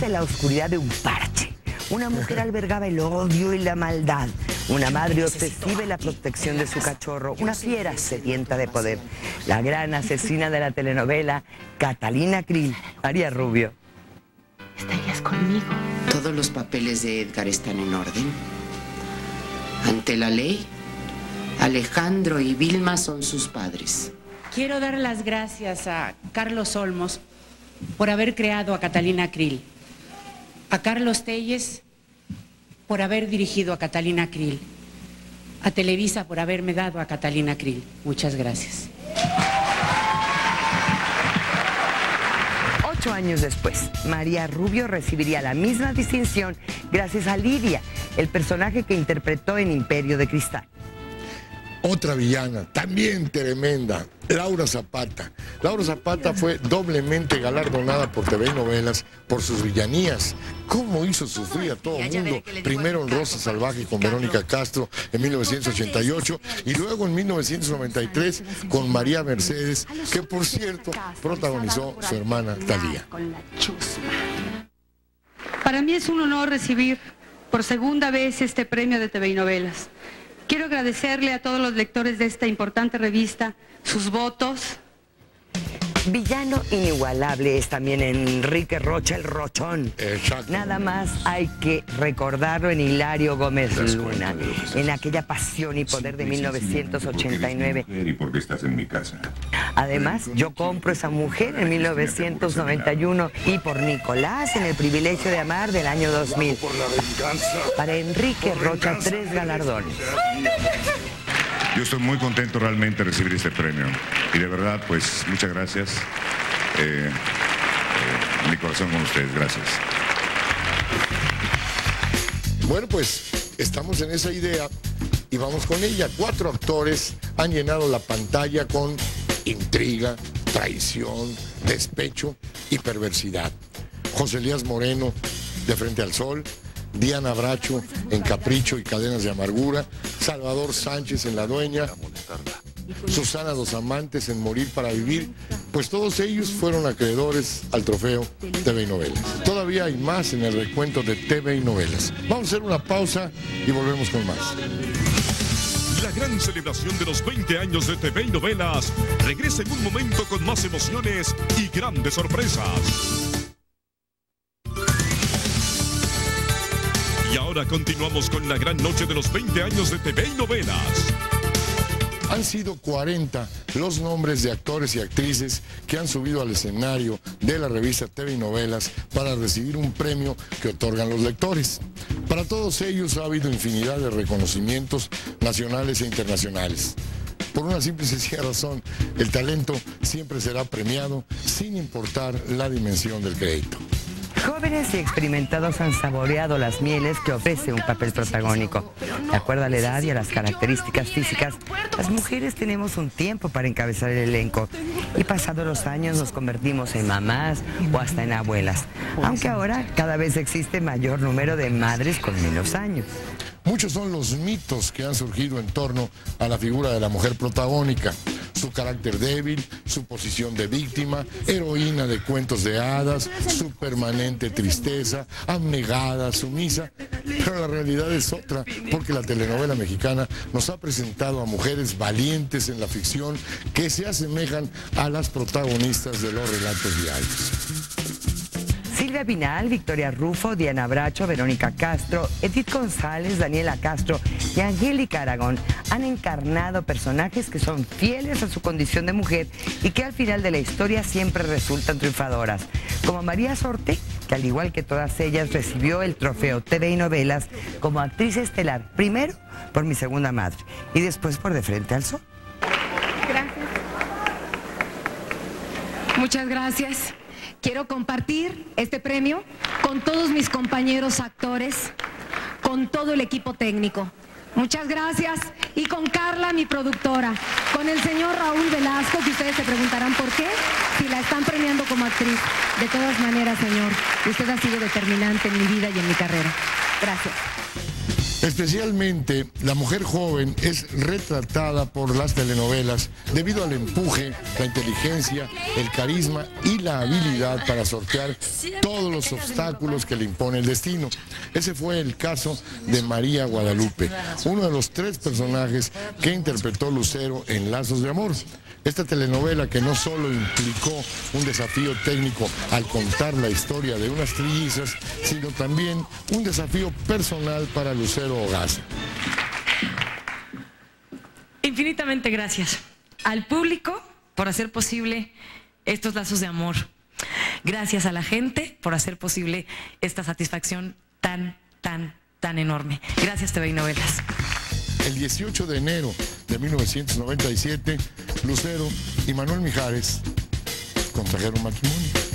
De la oscuridad de un parche, una mujer albergaba el odio y la maldad. Una madre obsesiva y la protección de su cachorro, una fiera sedienta de poder. La gran asesina de la telenovela, Catalina Krill, María Rubio. ¿Estarías conmigo? Todos los papeles de Edgar están en orden. Ante la ley, Alejandro y Vilma son sus padres. Quiero dar las gracias a Carlos Olmos por haber creado a Catalina Krill, a Carlos Telles por haber dirigido a Catalina Krill, a Televisa por haberme dado a Catalina Krill. Muchas gracias. Ocho años después, María Rubio recibiría la misma distinción gracias a Lidia, el personaje que interpretó en Imperio de Cristal. Otra villana, también tremenda, Laura Zapata. Laura Zapata fue doblemente galardonada por TV y Novelas por sus villanías. ¿Cómo hizo sufrir a todo el mundo? Primero en Rosa Salvaje con Verónica Castro en 1988 y luego en 1993 con María Mercedes, que por cierto protagonizó su hermana Talía. Para mí es un honor recibir por segunda vez este premio de TV y Novelas. Quiero agradecerle a todos los lectores de esta importante revista sus votos. Villano inigualable es también Enrique Rocha el Rochón. Nada más hay que recordarlo en Hilario Gómez Luna, en aquella pasión y poder de 1989. ¿Y por qué estás en mi casa? Además, yo compro esa mujer en 1991 y por Nicolás en el privilegio de amar del año 2000. Para Enrique Rocha, tres galardones. Yo estoy muy contento realmente de recibir este premio. Y de verdad, pues, muchas gracias. Eh, eh, mi corazón con ustedes, gracias. Bueno, pues estamos en esa idea y vamos con ella. Cuatro actores han llenado la pantalla con intriga, traición, despecho y perversidad. José Elías Moreno, de Frente al Sol, Diana Bracho en Capricho y Cadenas de Amargura, Salvador Sánchez en La Dueña, Susana Dos Amantes en Morir para Vivir, pues todos ellos fueron acreedores al trofeo TV y Novelas. Todavía hay más en el recuento de TV y Novelas. Vamos a hacer una pausa y volvemos con más. La gran celebración de los 20 años de TV y novelas regresa en un momento con más emociones y grandes sorpresas. Ahora continuamos con la gran noche de los 20 años de TV y novelas. Han sido 40 los nombres de actores y actrices que han subido al escenario de la revista TV y Novelas para recibir un premio que otorgan los lectores. Para todos ellos ha habido infinidad de reconocimientos nacionales e internacionales. Por una simple y sencilla razón, El talento siempre será premiado sin importar la dimensión del crédito. Jóvenes y experimentados han saboreado las mieles que ofrece un papel protagónico. De acuerdo a la edad y a las características físicas, las mujeres tenemos un tiempo para encabezar el elenco y pasados los años nos convertimos en mamás o hasta en abuelas. Aunque ahora cada vez existe mayor número de madres con menos años. Muchos son los mitos que han surgido en torno a la figura de la mujer protagónica. Su carácter débil, su posición de víctima, heroína de cuentos de hadas, su permanente tristeza, abnegada, sumisa. Pero la realidad es otra, porque la telenovela mexicana nos ha presentado a mujeres valientes en la ficción que se asemejan a las protagonistas de los relatos diarios. Silvia Pinal, Victoria Rufo, Diana Bracho, Verónica Castro, Edith González, Daniela Castro y Angélica Aragón han encarnado personajes que son fieles a su condición de mujer y que al final de la historia siempre resultan triunfadoras. Como María Sorte, que al igual que todas ellas recibió el trofeo TV y novelas como actriz estelar, primero por mi segunda madre y después por De Frente al Sol. Gracias. Muchas gracias. Quiero compartir este premio con todos mis compañeros actores, con todo el equipo técnico. Muchas gracias. Y con Carla, mi productora, con el señor Raúl Velasco, que ustedes se preguntarán por qué, si la están premiando como actriz. De todas maneras, señor, usted ha sido determinante en mi vida y en mi carrera. Gracias. Especialmente la mujer joven es retratada por las telenovelas debido al empuje, la inteligencia, el carisma y la habilidad para sortear todos los obstáculos que le impone el destino. Ese fue el caso de María Guadalupe, uno de los tres personajes que interpretó Lucero en Lazos de Amor. Esta telenovela que no solo implicó un desafío técnico al contar la historia de unas trillizas, sino también un desafío personal para Lucero Hogaza. Infinitamente gracias al público por hacer posible estos lazos de amor. Gracias a la gente por hacer posible esta satisfacción tan, tan, tan enorme. Gracias TV y Novelas. El 18 de enero de 1997, Lucero y Manuel Mijares contrajeron matrimonio.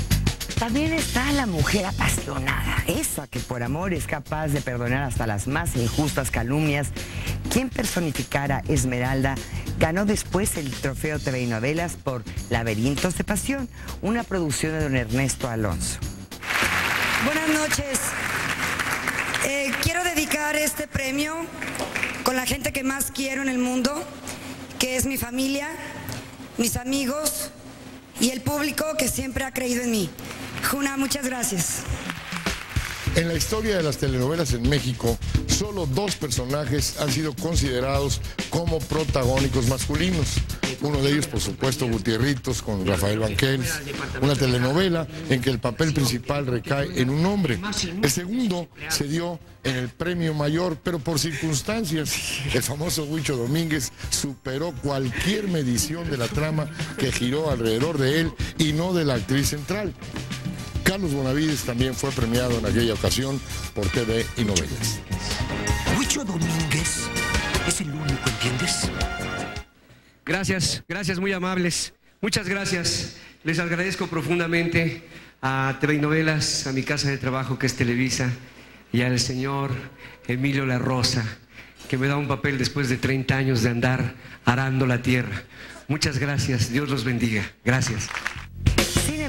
También está la mujer apasionada, esa que por amor es capaz de perdonar hasta las más injustas calumnias. Quien personificara Esmeralda ganó después el trofeo TV y Novelas por Laberintos de Pasión, una producción de don Ernesto Alonso. Buenas noches. Eh, quiero dedicar este premio con la gente que más quiero en el mundo, que es mi familia, mis amigos y el público que siempre ha creído en mí. Juna, muchas gracias. En la historia de las telenovelas en México, solo dos personajes han sido considerados como protagónicos masculinos. Uno de ellos, por supuesto, Gutierritos con Rafael Banquels, una telenovela en que el papel principal recae en un hombre. El segundo se dio en el premio mayor, pero por circunstancias, el famoso Huicho Domínguez superó cualquier medición de la trama que giró alrededor de él y no de la actriz central. Carlos Bonavides también fue premiado en aquella ocasión por TV y novelas. Huicho Domínguez es el único, ¿entiendes? Gracias, gracias, muy amables. Muchas gracias. Les agradezco profundamente a TV y Novelas, a mi casa de trabajo que es Televisa, y al señor Emilio La Rosa, que me da un papel después de 30 años de andar arando la tierra. Muchas gracias, Dios los bendiga. Gracias.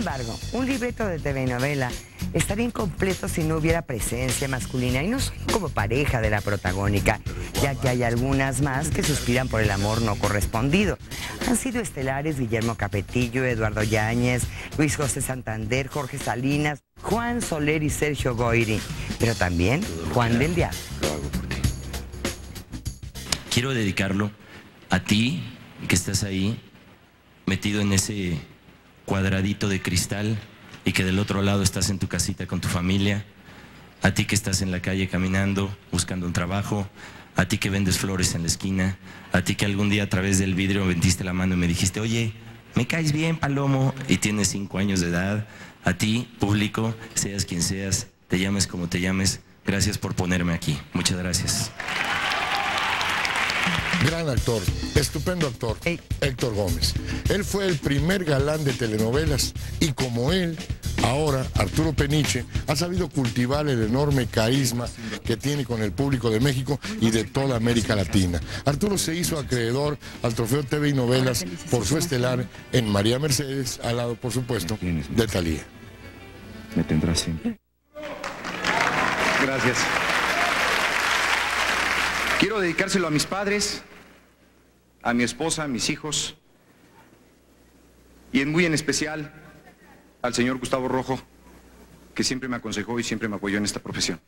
Embargo, un libreto de TV novela estaría incompleto si no hubiera presencia masculina y no solo como pareja de la protagónica, ya que hay algunas más que suspiran por el amor no correspondido. Han sido estelares Guillermo Capetillo, Eduardo Yáñez, Luis José Santander, Jorge Salinas, Juan Soler y Sergio Goiri, pero también Juan del Diablo. Quiero dedicarlo a ti que estás ahí metido en ese cuadradito de cristal y que del otro lado estás en tu casita con tu familia, a ti que estás en la calle caminando, buscando un trabajo, a ti que vendes flores en la esquina, a ti que algún día a través del vidrio vendiste la mano y me dijiste, oye, me caes bien, Palomo, y tienes cinco años de edad, a ti, público, seas quien seas, te llames como te llames, gracias por ponerme aquí. Muchas gracias. Gran actor, estupendo actor, Héctor Gómez. Él fue el primer galán de telenovelas y como él, ahora Arturo Peniche ha sabido cultivar el enorme carisma que tiene con el público de México y de toda América Latina. Arturo se hizo acreedor al trofeo TV y novelas por su estelar en María Mercedes, al lado, por supuesto, de Talía. Me tendrás siempre. Gracias. Quiero dedicárselo a mis padres, a mi esposa, a mis hijos y en muy en especial al señor Gustavo Rojo, que siempre me aconsejó y siempre me apoyó en esta profesión.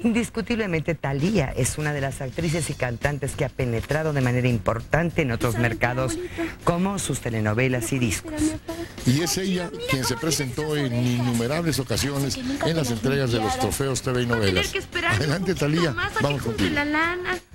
Indiscutiblemente Thalía es una de las actrices y cantantes que ha penetrado de manera importante en otros mercados como sus telenovelas y discos. Y es ella quien se presentó en innumerables ocasiones en las entregas de los trofeos TV y novelas. Adelante Talía, vamos contigo.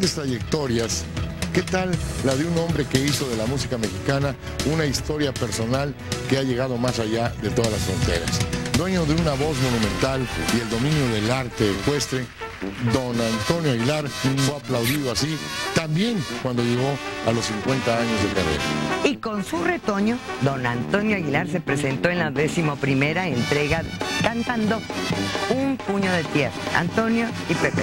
grandes trayectorias, ¿qué tal la de un hombre que hizo de la música mexicana una historia personal que ha llegado más allá de todas las fronteras? Dueño de una voz monumental y el dominio del arte ecuestre, don Antonio Aguilar fue aplaudido así también cuando llegó a los 50 años de carrera. Y con su retoño, don Antonio Aguilar se presentó en la decimoprimera entrega cantando Un puño de tierra. Antonio y Pepe.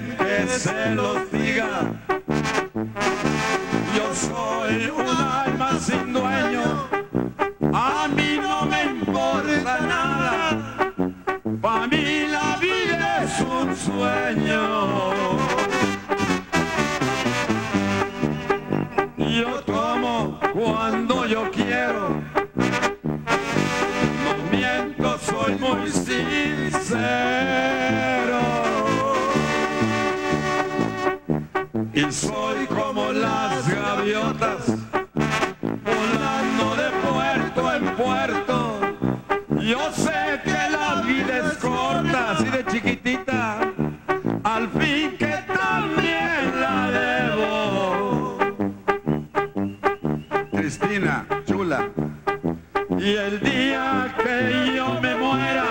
Que se los diga, yo soy un Y el día que yo me muera,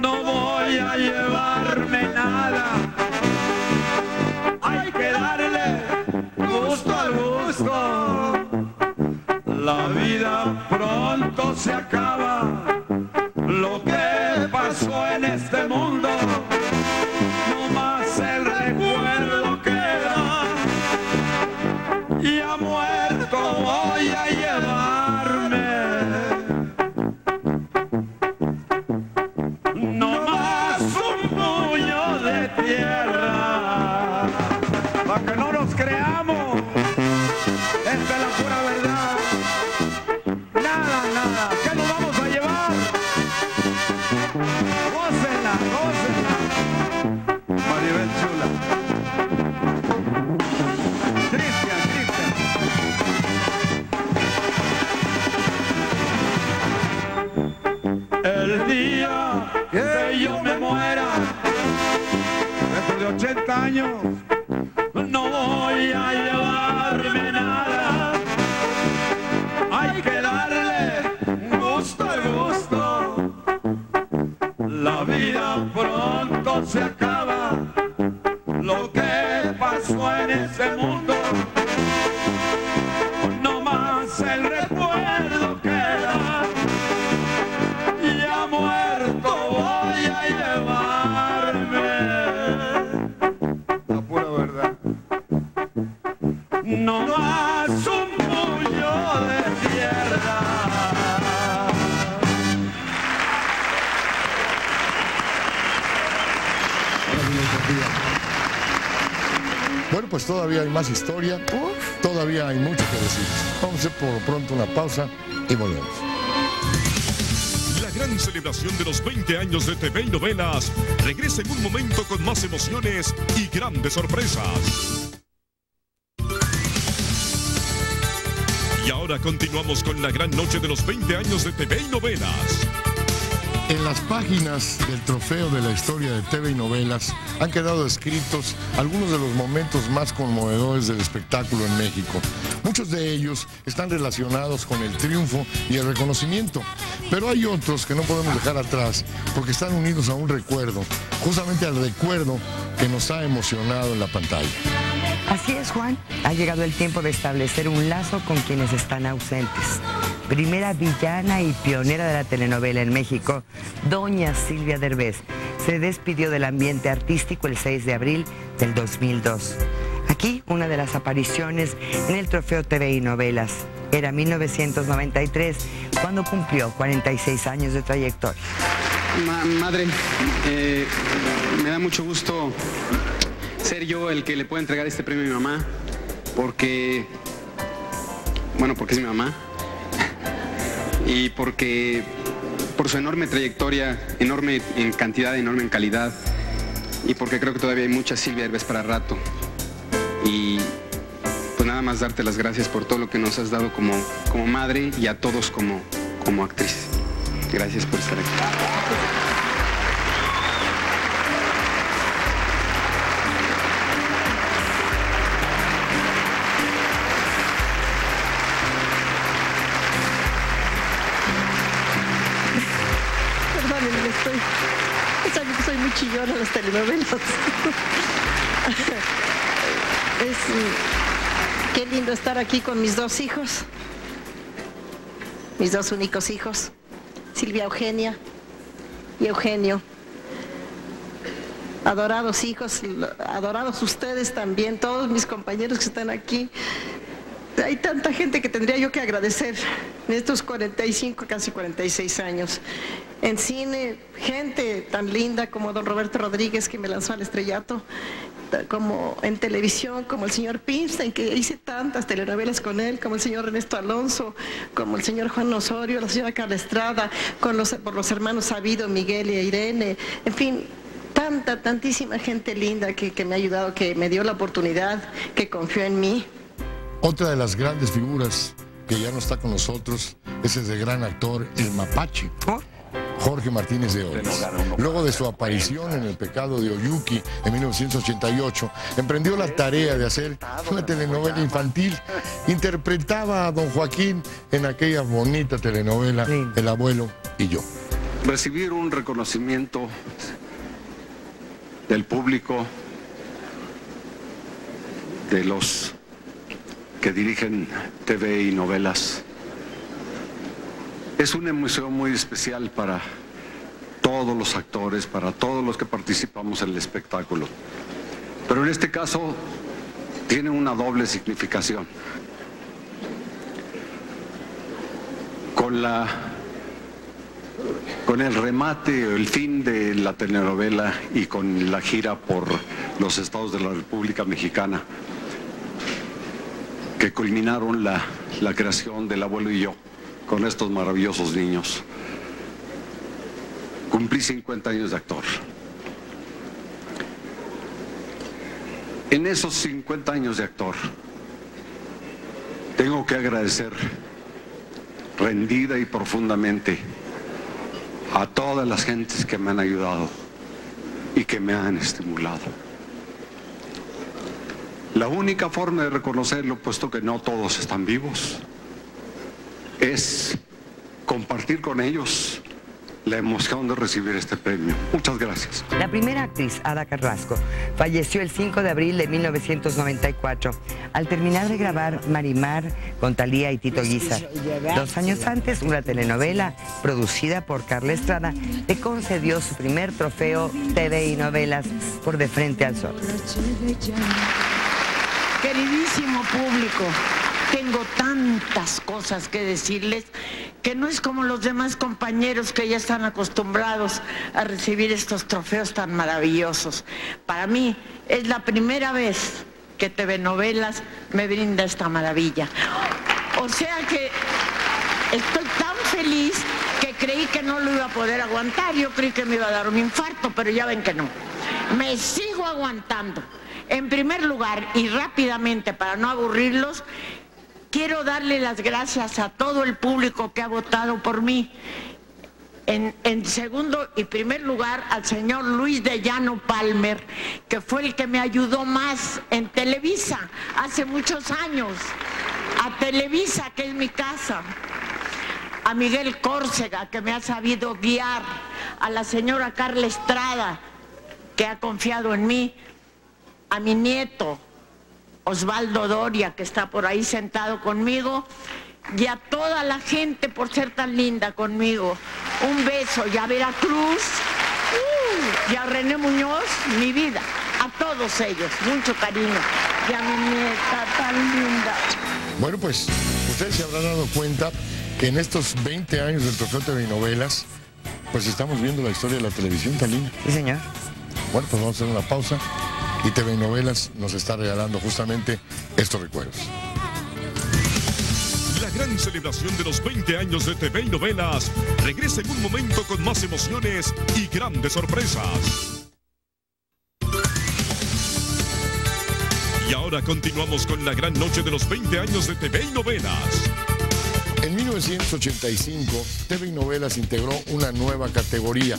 no voy a llevarme nada. Hay que darle gusto al gusto. La vida pronto se acaba. Pues todavía hay más historia, todavía hay mucho que decir. Vamos a hacer por pronto una pausa y volvemos. La gran celebración de los 20 años de TV y novelas regresa en un momento con más emociones y grandes sorpresas. Y ahora continuamos con la gran noche de los 20 años de TV y novelas. En las páginas del trofeo de la historia de TV y novelas han quedado escritos algunos de los momentos más conmovedores del espectáculo en México. Muchos de ellos están relacionados con el triunfo y el reconocimiento, pero hay otros que no podemos dejar atrás porque están unidos a un recuerdo, justamente al recuerdo que nos ha emocionado en la pantalla. Así es, Juan. Ha llegado el tiempo de establecer un lazo con quienes están ausentes. Primera villana y pionera de la telenovela en México, doña Silvia Derbez, se despidió del ambiente artístico el 6 de abril del 2002. Aquí una de las apariciones en el Trofeo TV y Novelas. Era 1993 cuando cumplió 46 años de trayectoria. Ma- madre, eh, me da mucho gusto ser yo el que le pueda entregar este premio a mi mamá, porque, bueno, porque es mi mamá, y porque por su enorme trayectoria, enorme en cantidad, enorme en calidad, y porque creo que todavía hay mucha Silvia Herbes para rato. Y pues nada más darte las gracias por todo lo que nos has dado como, como madre y a todos como, como actriz. Gracias por estar aquí. Chillona en las telenovelas. es, qué lindo estar aquí con mis dos hijos, mis dos únicos hijos, Silvia Eugenia y Eugenio. Adorados hijos, adorados ustedes también, todos mis compañeros que están aquí. Hay tanta gente que tendría yo que agradecer en estos 45, casi 46 años. En cine, gente tan linda como don Roberto Rodríguez que me lanzó al estrellato, como en televisión, como el señor Pinstein, que hice tantas telenovelas con él, como el señor Ernesto Alonso, como el señor Juan Osorio, la señora Carla Estrada, con los, por los hermanos Sabido, Miguel y Irene, en fin, tanta, tantísima gente linda que, que me ha ayudado, que me dio la oportunidad, que confió en mí. Otra de las grandes figuras que ya no está con nosotros es ese gran actor, el Mapache. Jorge Martínez de Oles. Luego de su aparición en El pecado de Oyuki en 1988, emprendió la tarea de hacer una telenovela infantil. Interpretaba a don Joaquín en aquella bonita telenovela El abuelo y yo. recibir un reconocimiento del público, de los que dirigen TV y novelas. Es una emoción muy especial para todos los actores, para todos los que participamos en el espectáculo. Pero en este caso tiene una doble significación. Con la con el remate el fin de la telenovela y con la gira por los estados de la República Mexicana, que culminaron la, la creación del abuelo y yo con estos maravillosos niños. Cumplí 50 años de actor. En esos 50 años de actor, tengo que agradecer rendida y profundamente a todas las gentes que me han ayudado y que me han estimulado. La única forma de reconocerlo, puesto que no todos están vivos, es compartir con ellos la emoción de recibir este premio. Muchas gracias. La primera actriz, Ada Carrasco, falleció el 5 de abril de 1994 al terminar de grabar Marimar con Talía y Tito Guizar. Dos años antes, una telenovela producida por Carla Estrada le concedió su primer trofeo TV y novelas por De Frente al Sol. Queridísimo público, tengo tantas cosas que decirles que no es como los demás compañeros que ya están acostumbrados a recibir estos trofeos tan maravillosos. Para mí es la primera vez que TV Novelas me brinda esta maravilla. O sea que estoy tan feliz que creí que no lo iba a poder aguantar. Yo creí que me iba a dar un infarto, pero ya ven que no. Me sigo aguantando. En primer lugar, y rápidamente para no aburrirlos, quiero darle las gracias a todo el público que ha votado por mí. En, segundo y primer lugar al señor Luis de Llano Palmer, que fue el que me ayudó más en Televisa hace muchos años. A Televisa, que es mi casa. A Miguel Córcega, que me ha sabido guiar. A la señora Carla Estrada, que ha confiado en mí. A mi nieto, Osvaldo Doria, que está por ahí sentado conmigo, y a toda la gente por ser tan linda conmigo. Un beso, y a Veracruz, uh, y a René Muñoz, mi vida, a todos ellos, mucho cariño, y a mi nieta tan linda. Bueno, pues ustedes se habrán dado cuenta que en estos 20 años del Trofeo y Novelas, pues estamos viendo la historia de la televisión tan linda. Sí, señor. Bueno, pues vamos a hacer una pausa y TV y Novelas nos está regalando justamente estos recuerdos. La gran celebración de los 20 años de TV y novelas regresa en un momento con más emociones y grandes sorpresas. Y ahora continuamos con la gran noche de los 20 años de TV y novelas. En 1985, TV y Novelas integró una nueva categoría.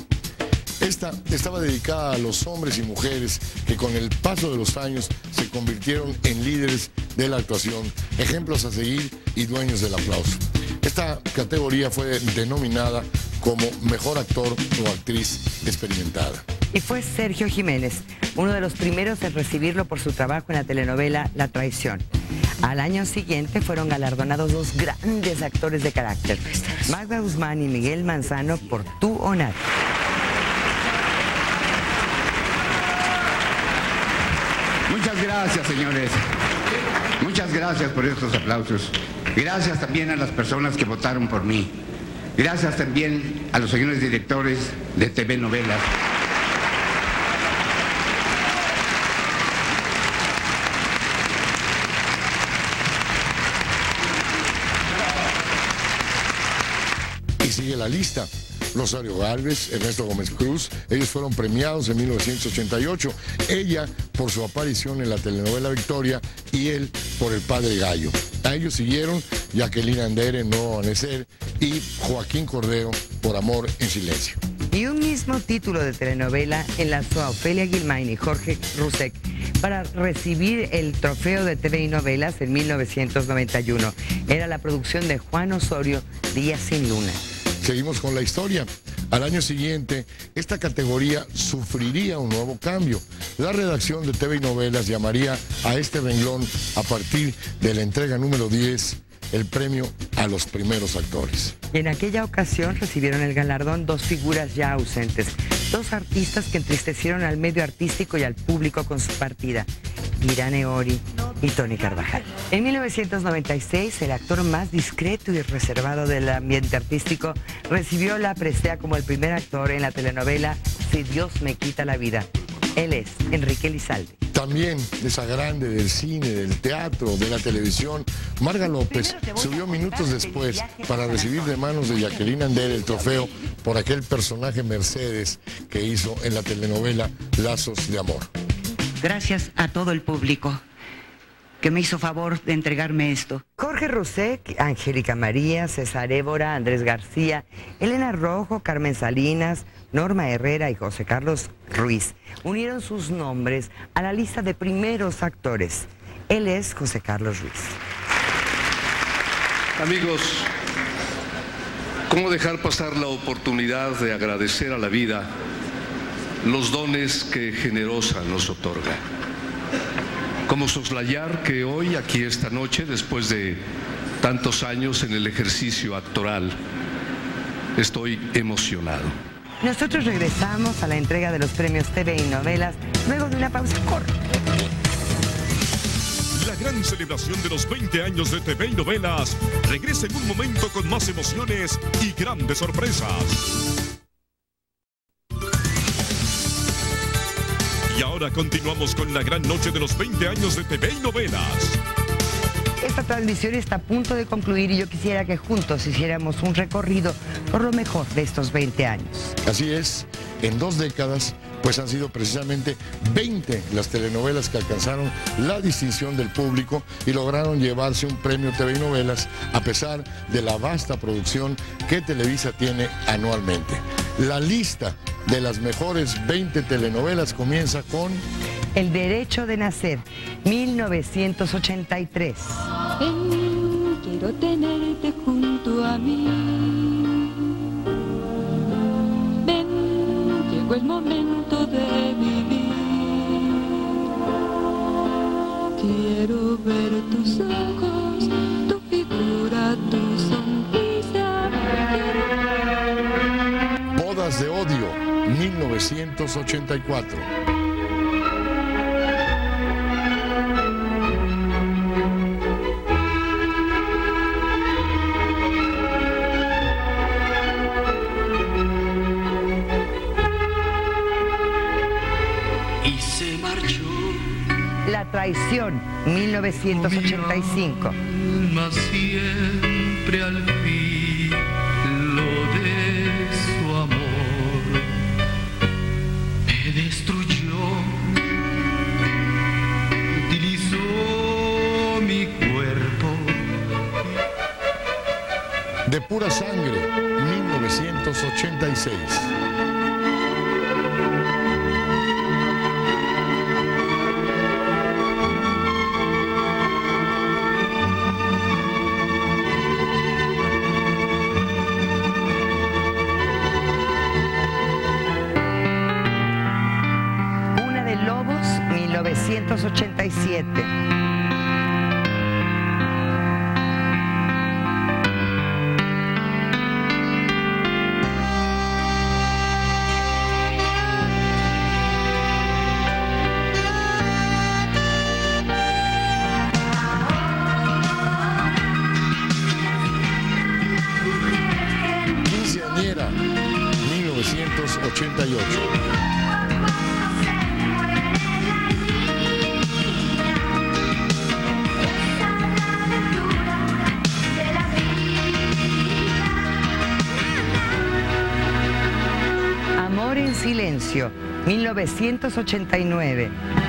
Esta estaba dedicada a los hombres y mujeres que con el paso de los años se convirtieron en líderes de la actuación, ejemplos a seguir y dueños del aplauso. Esta categoría fue denominada como Mejor Actor o Actriz Experimentada. Y fue Sergio Jiménez, uno de los primeros en recibirlo por su trabajo en la telenovela La Traición. Al año siguiente fueron galardonados dos grandes actores de carácter, Magda Guzmán y Miguel Manzano por Tú o. Muchas gracias, señores. Muchas gracias por estos aplausos. Gracias también a las personas que votaron por mí. Gracias también a los señores directores de TV Novelas. Y sigue la lista. Rosario Galvez, Ernesto Gómez Cruz, ellos fueron premiados en 1988. Ella por su aparición en la telenovela Victoria y él por El Padre Gallo. A ellos siguieron Jacqueline Andere, No Amanecer y Joaquín Cordero por Amor en Silencio. Y un mismo título de telenovela enlazó a Ofelia Gilmain y Jorge Rusek para recibir el trofeo de TV y novelas en 1991. Era la producción de Juan Osorio, Días sin Luna. Seguimos con la historia. Al año siguiente, esta categoría sufriría un nuevo cambio. La redacción de TV y novelas llamaría a este renglón, a partir de la entrega número 10, el premio a los primeros actores. En aquella ocasión recibieron el galardón dos figuras ya ausentes, dos artistas que entristecieron al medio artístico y al público con su partida, Irane Ori y Tony Carvajal. En 1996, el actor más discreto y reservado del ambiente artístico recibió la presea como el primer actor en la telenovela Si Dios me quita la vida. Él es Enrique Lizalde. También de esa grande del cine, del teatro, de la televisión, Marga López subió minutos después para recibir de manos de Jacqueline Andere el trofeo por aquel personaje Mercedes que hizo en la telenovela Lazos de Amor. Gracias a todo el público que me hizo favor de entregarme esto. Jorge Rusek, Angélica María, César Évora, Andrés García, Elena Rojo, Carmen Salinas, Norma Herrera y José Carlos Ruiz unieron sus nombres a la lista de primeros actores. Él es José Carlos Ruiz. Amigos, ¿cómo dejar pasar la oportunidad de agradecer a la vida los dones que generosa nos otorga? ¿Cómo soslayar que hoy, aquí esta noche, después de tantos años en el ejercicio actoral, estoy emocionado? Nosotros regresamos a la entrega de los premios TV y novelas luego de una pausa corta. La gran celebración de los 20 años de TV y novelas regresa en un momento con más emociones y grandes sorpresas. Ahora continuamos con la gran noche de los 20 años de TV y novelas. Esta transmisión está a punto de concluir y yo quisiera que juntos hiciéramos un recorrido por lo mejor de estos 20 años. Así es, en dos décadas, pues han sido precisamente 20 las telenovelas que alcanzaron la distinción del público y lograron llevarse un premio TV y novelas a pesar de la vasta producción que Televisa tiene anualmente. La lista de las mejores 20 telenovelas comienza con El Derecho de Nacer, 1983. Ven, quiero tenerte junto a mí. Ven, llegó el momento de vivir. Quiero ver tus ojos, tu figura, tu sonrisa. Bodas de Odio, 1984. La Traición, 1985. alma siempre al fin lo de su amor me destruyó, utilizó mi cuerpo. De pura sangre, 1986. 1987. 1989.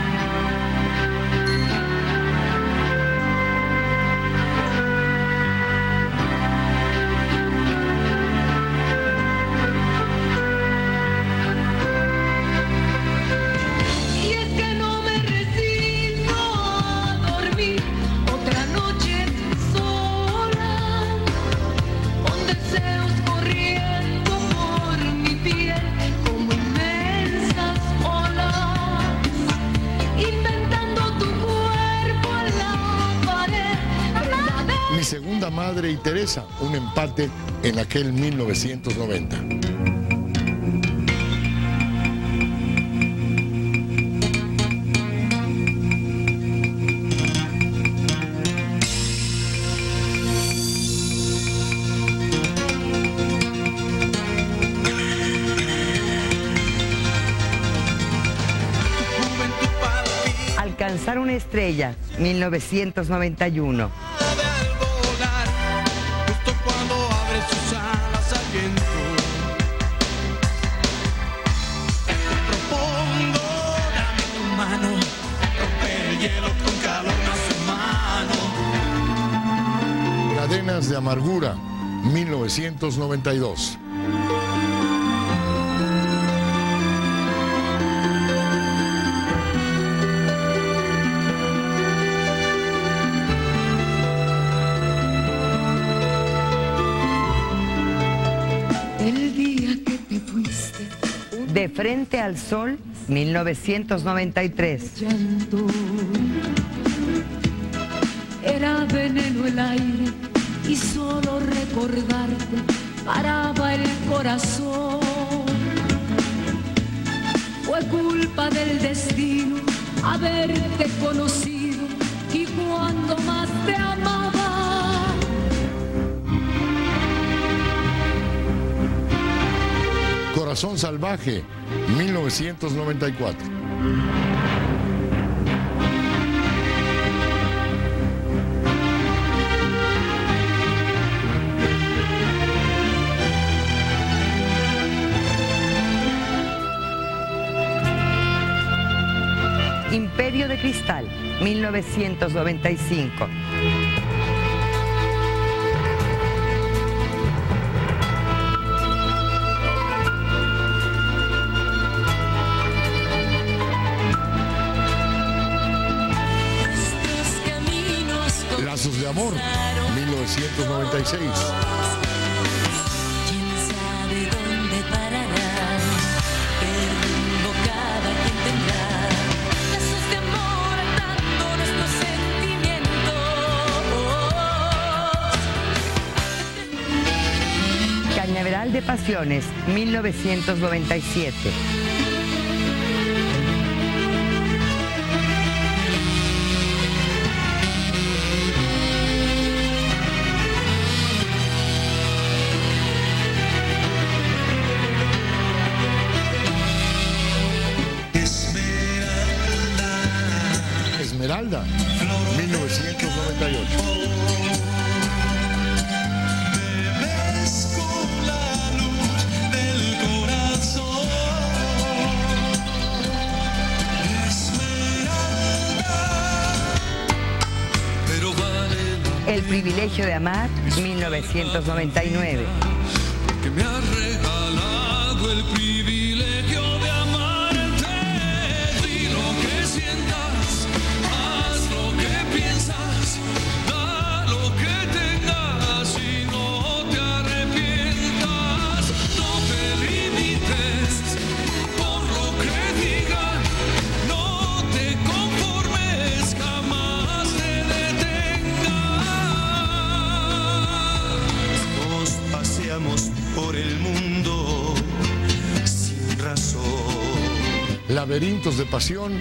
aquel 1990. Alcanzar una estrella, 1991. Penas de Amargura, 1992. De Frente al Sol, 1993. Era veneno el aire solo recordarte paraba el corazón. Fue culpa del destino haberte conocido y cuando más te amaba. Corazón Salvaje, 1994. Medio de Cristal, 1995. Lazos de Amor, 1996. 1997. 1999. Laberintos de Pasión,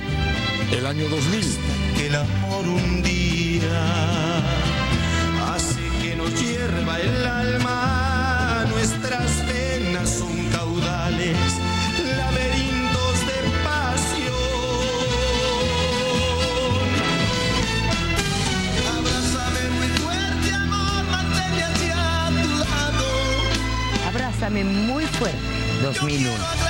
el año 2000. que el amor un día hace que nos hierva el alma, nuestras venas son caudales, laberintos de pasión. Abrázame muy fuerte, amor, manténme hacia tu lado. Abrázame muy fuerte, 2001.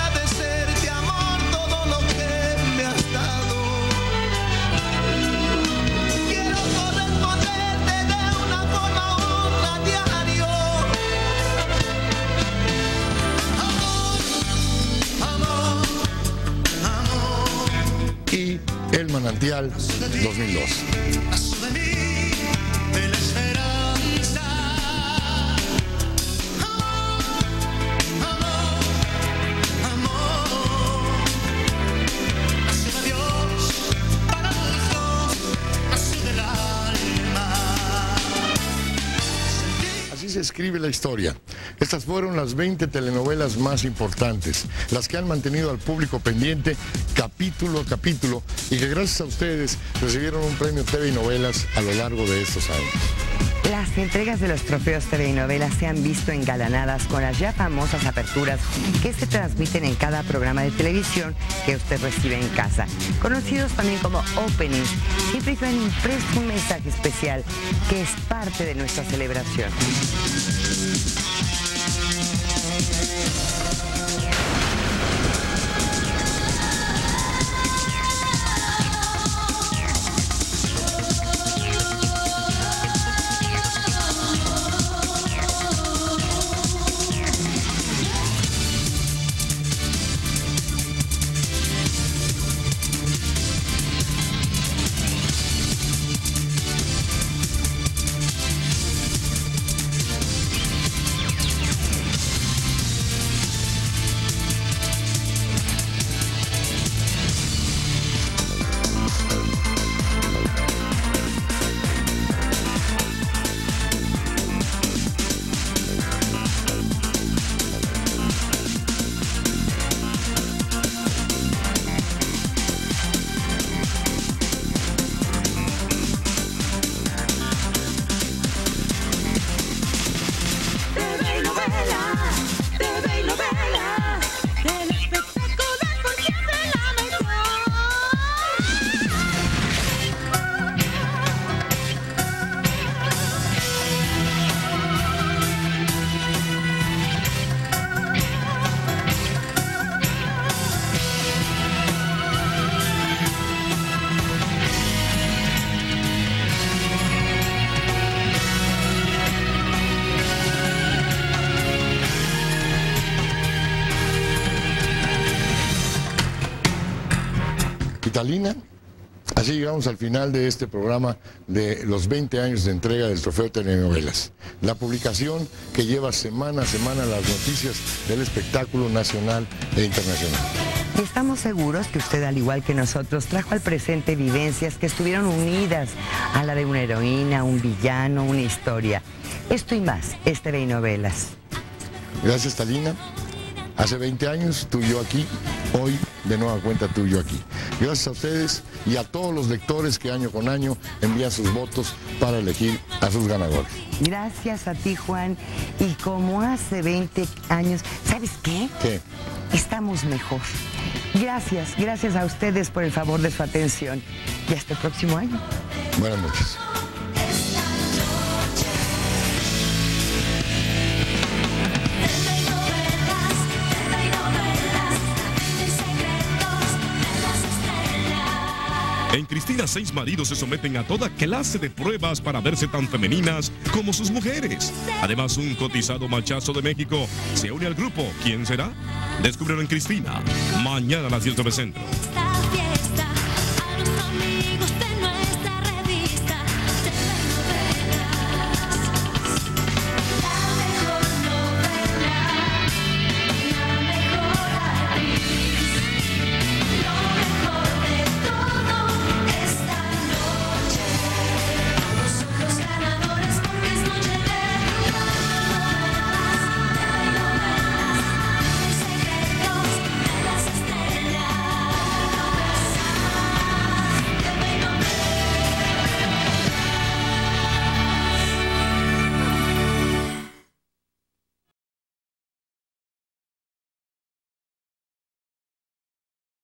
2002. se escribe la historia. Estas fueron las 20 telenovelas más importantes, las que han mantenido al público pendiente capítulo a capítulo y que gracias a ustedes recibieron un premio TV novelas a lo largo de estos años. Las entregas de los trofeos TV novelas se han visto engalanadas con las ya famosas aperturas que se transmiten en cada programa de televisión que usted recibe en casa, conocidos también como openings, siempre traen impreso un mensaje especial que es parte de nuestra celebración. Italina. Así llegamos al final de este programa de los 20 años de entrega del Trofeo Telenovelas. La publicación que lleva semana a semana las noticias del espectáculo nacional e internacional. Y estamos seguros que usted, al igual que nosotros, trajo al presente vivencias que estuvieron unidas a la de una heroína, un villano, una historia. Esto y más, es TV y novelas. Gracias, Talina. Hace 20 años, tú y yo aquí. Hoy, de nueva cuenta, tú y yo aquí. Gracias a ustedes y a todos los lectores que año con año envían sus votos para elegir a sus ganadores. Gracias a ti, Juan. Y como hace 20 años, ¿sabes qué? ¿Qué? Estamos mejor. Gracias, gracias a ustedes por el favor de su atención. Y hasta el próximo año. Buenas noches. En Cristina, seis maridos se someten a toda clase de pruebas para verse tan femeninas como sus mujeres. Además, un cotizado machazo de México se une al grupo. ¿Quién será? Descúbrelo en Cristina. Mañana a las 10 de centro.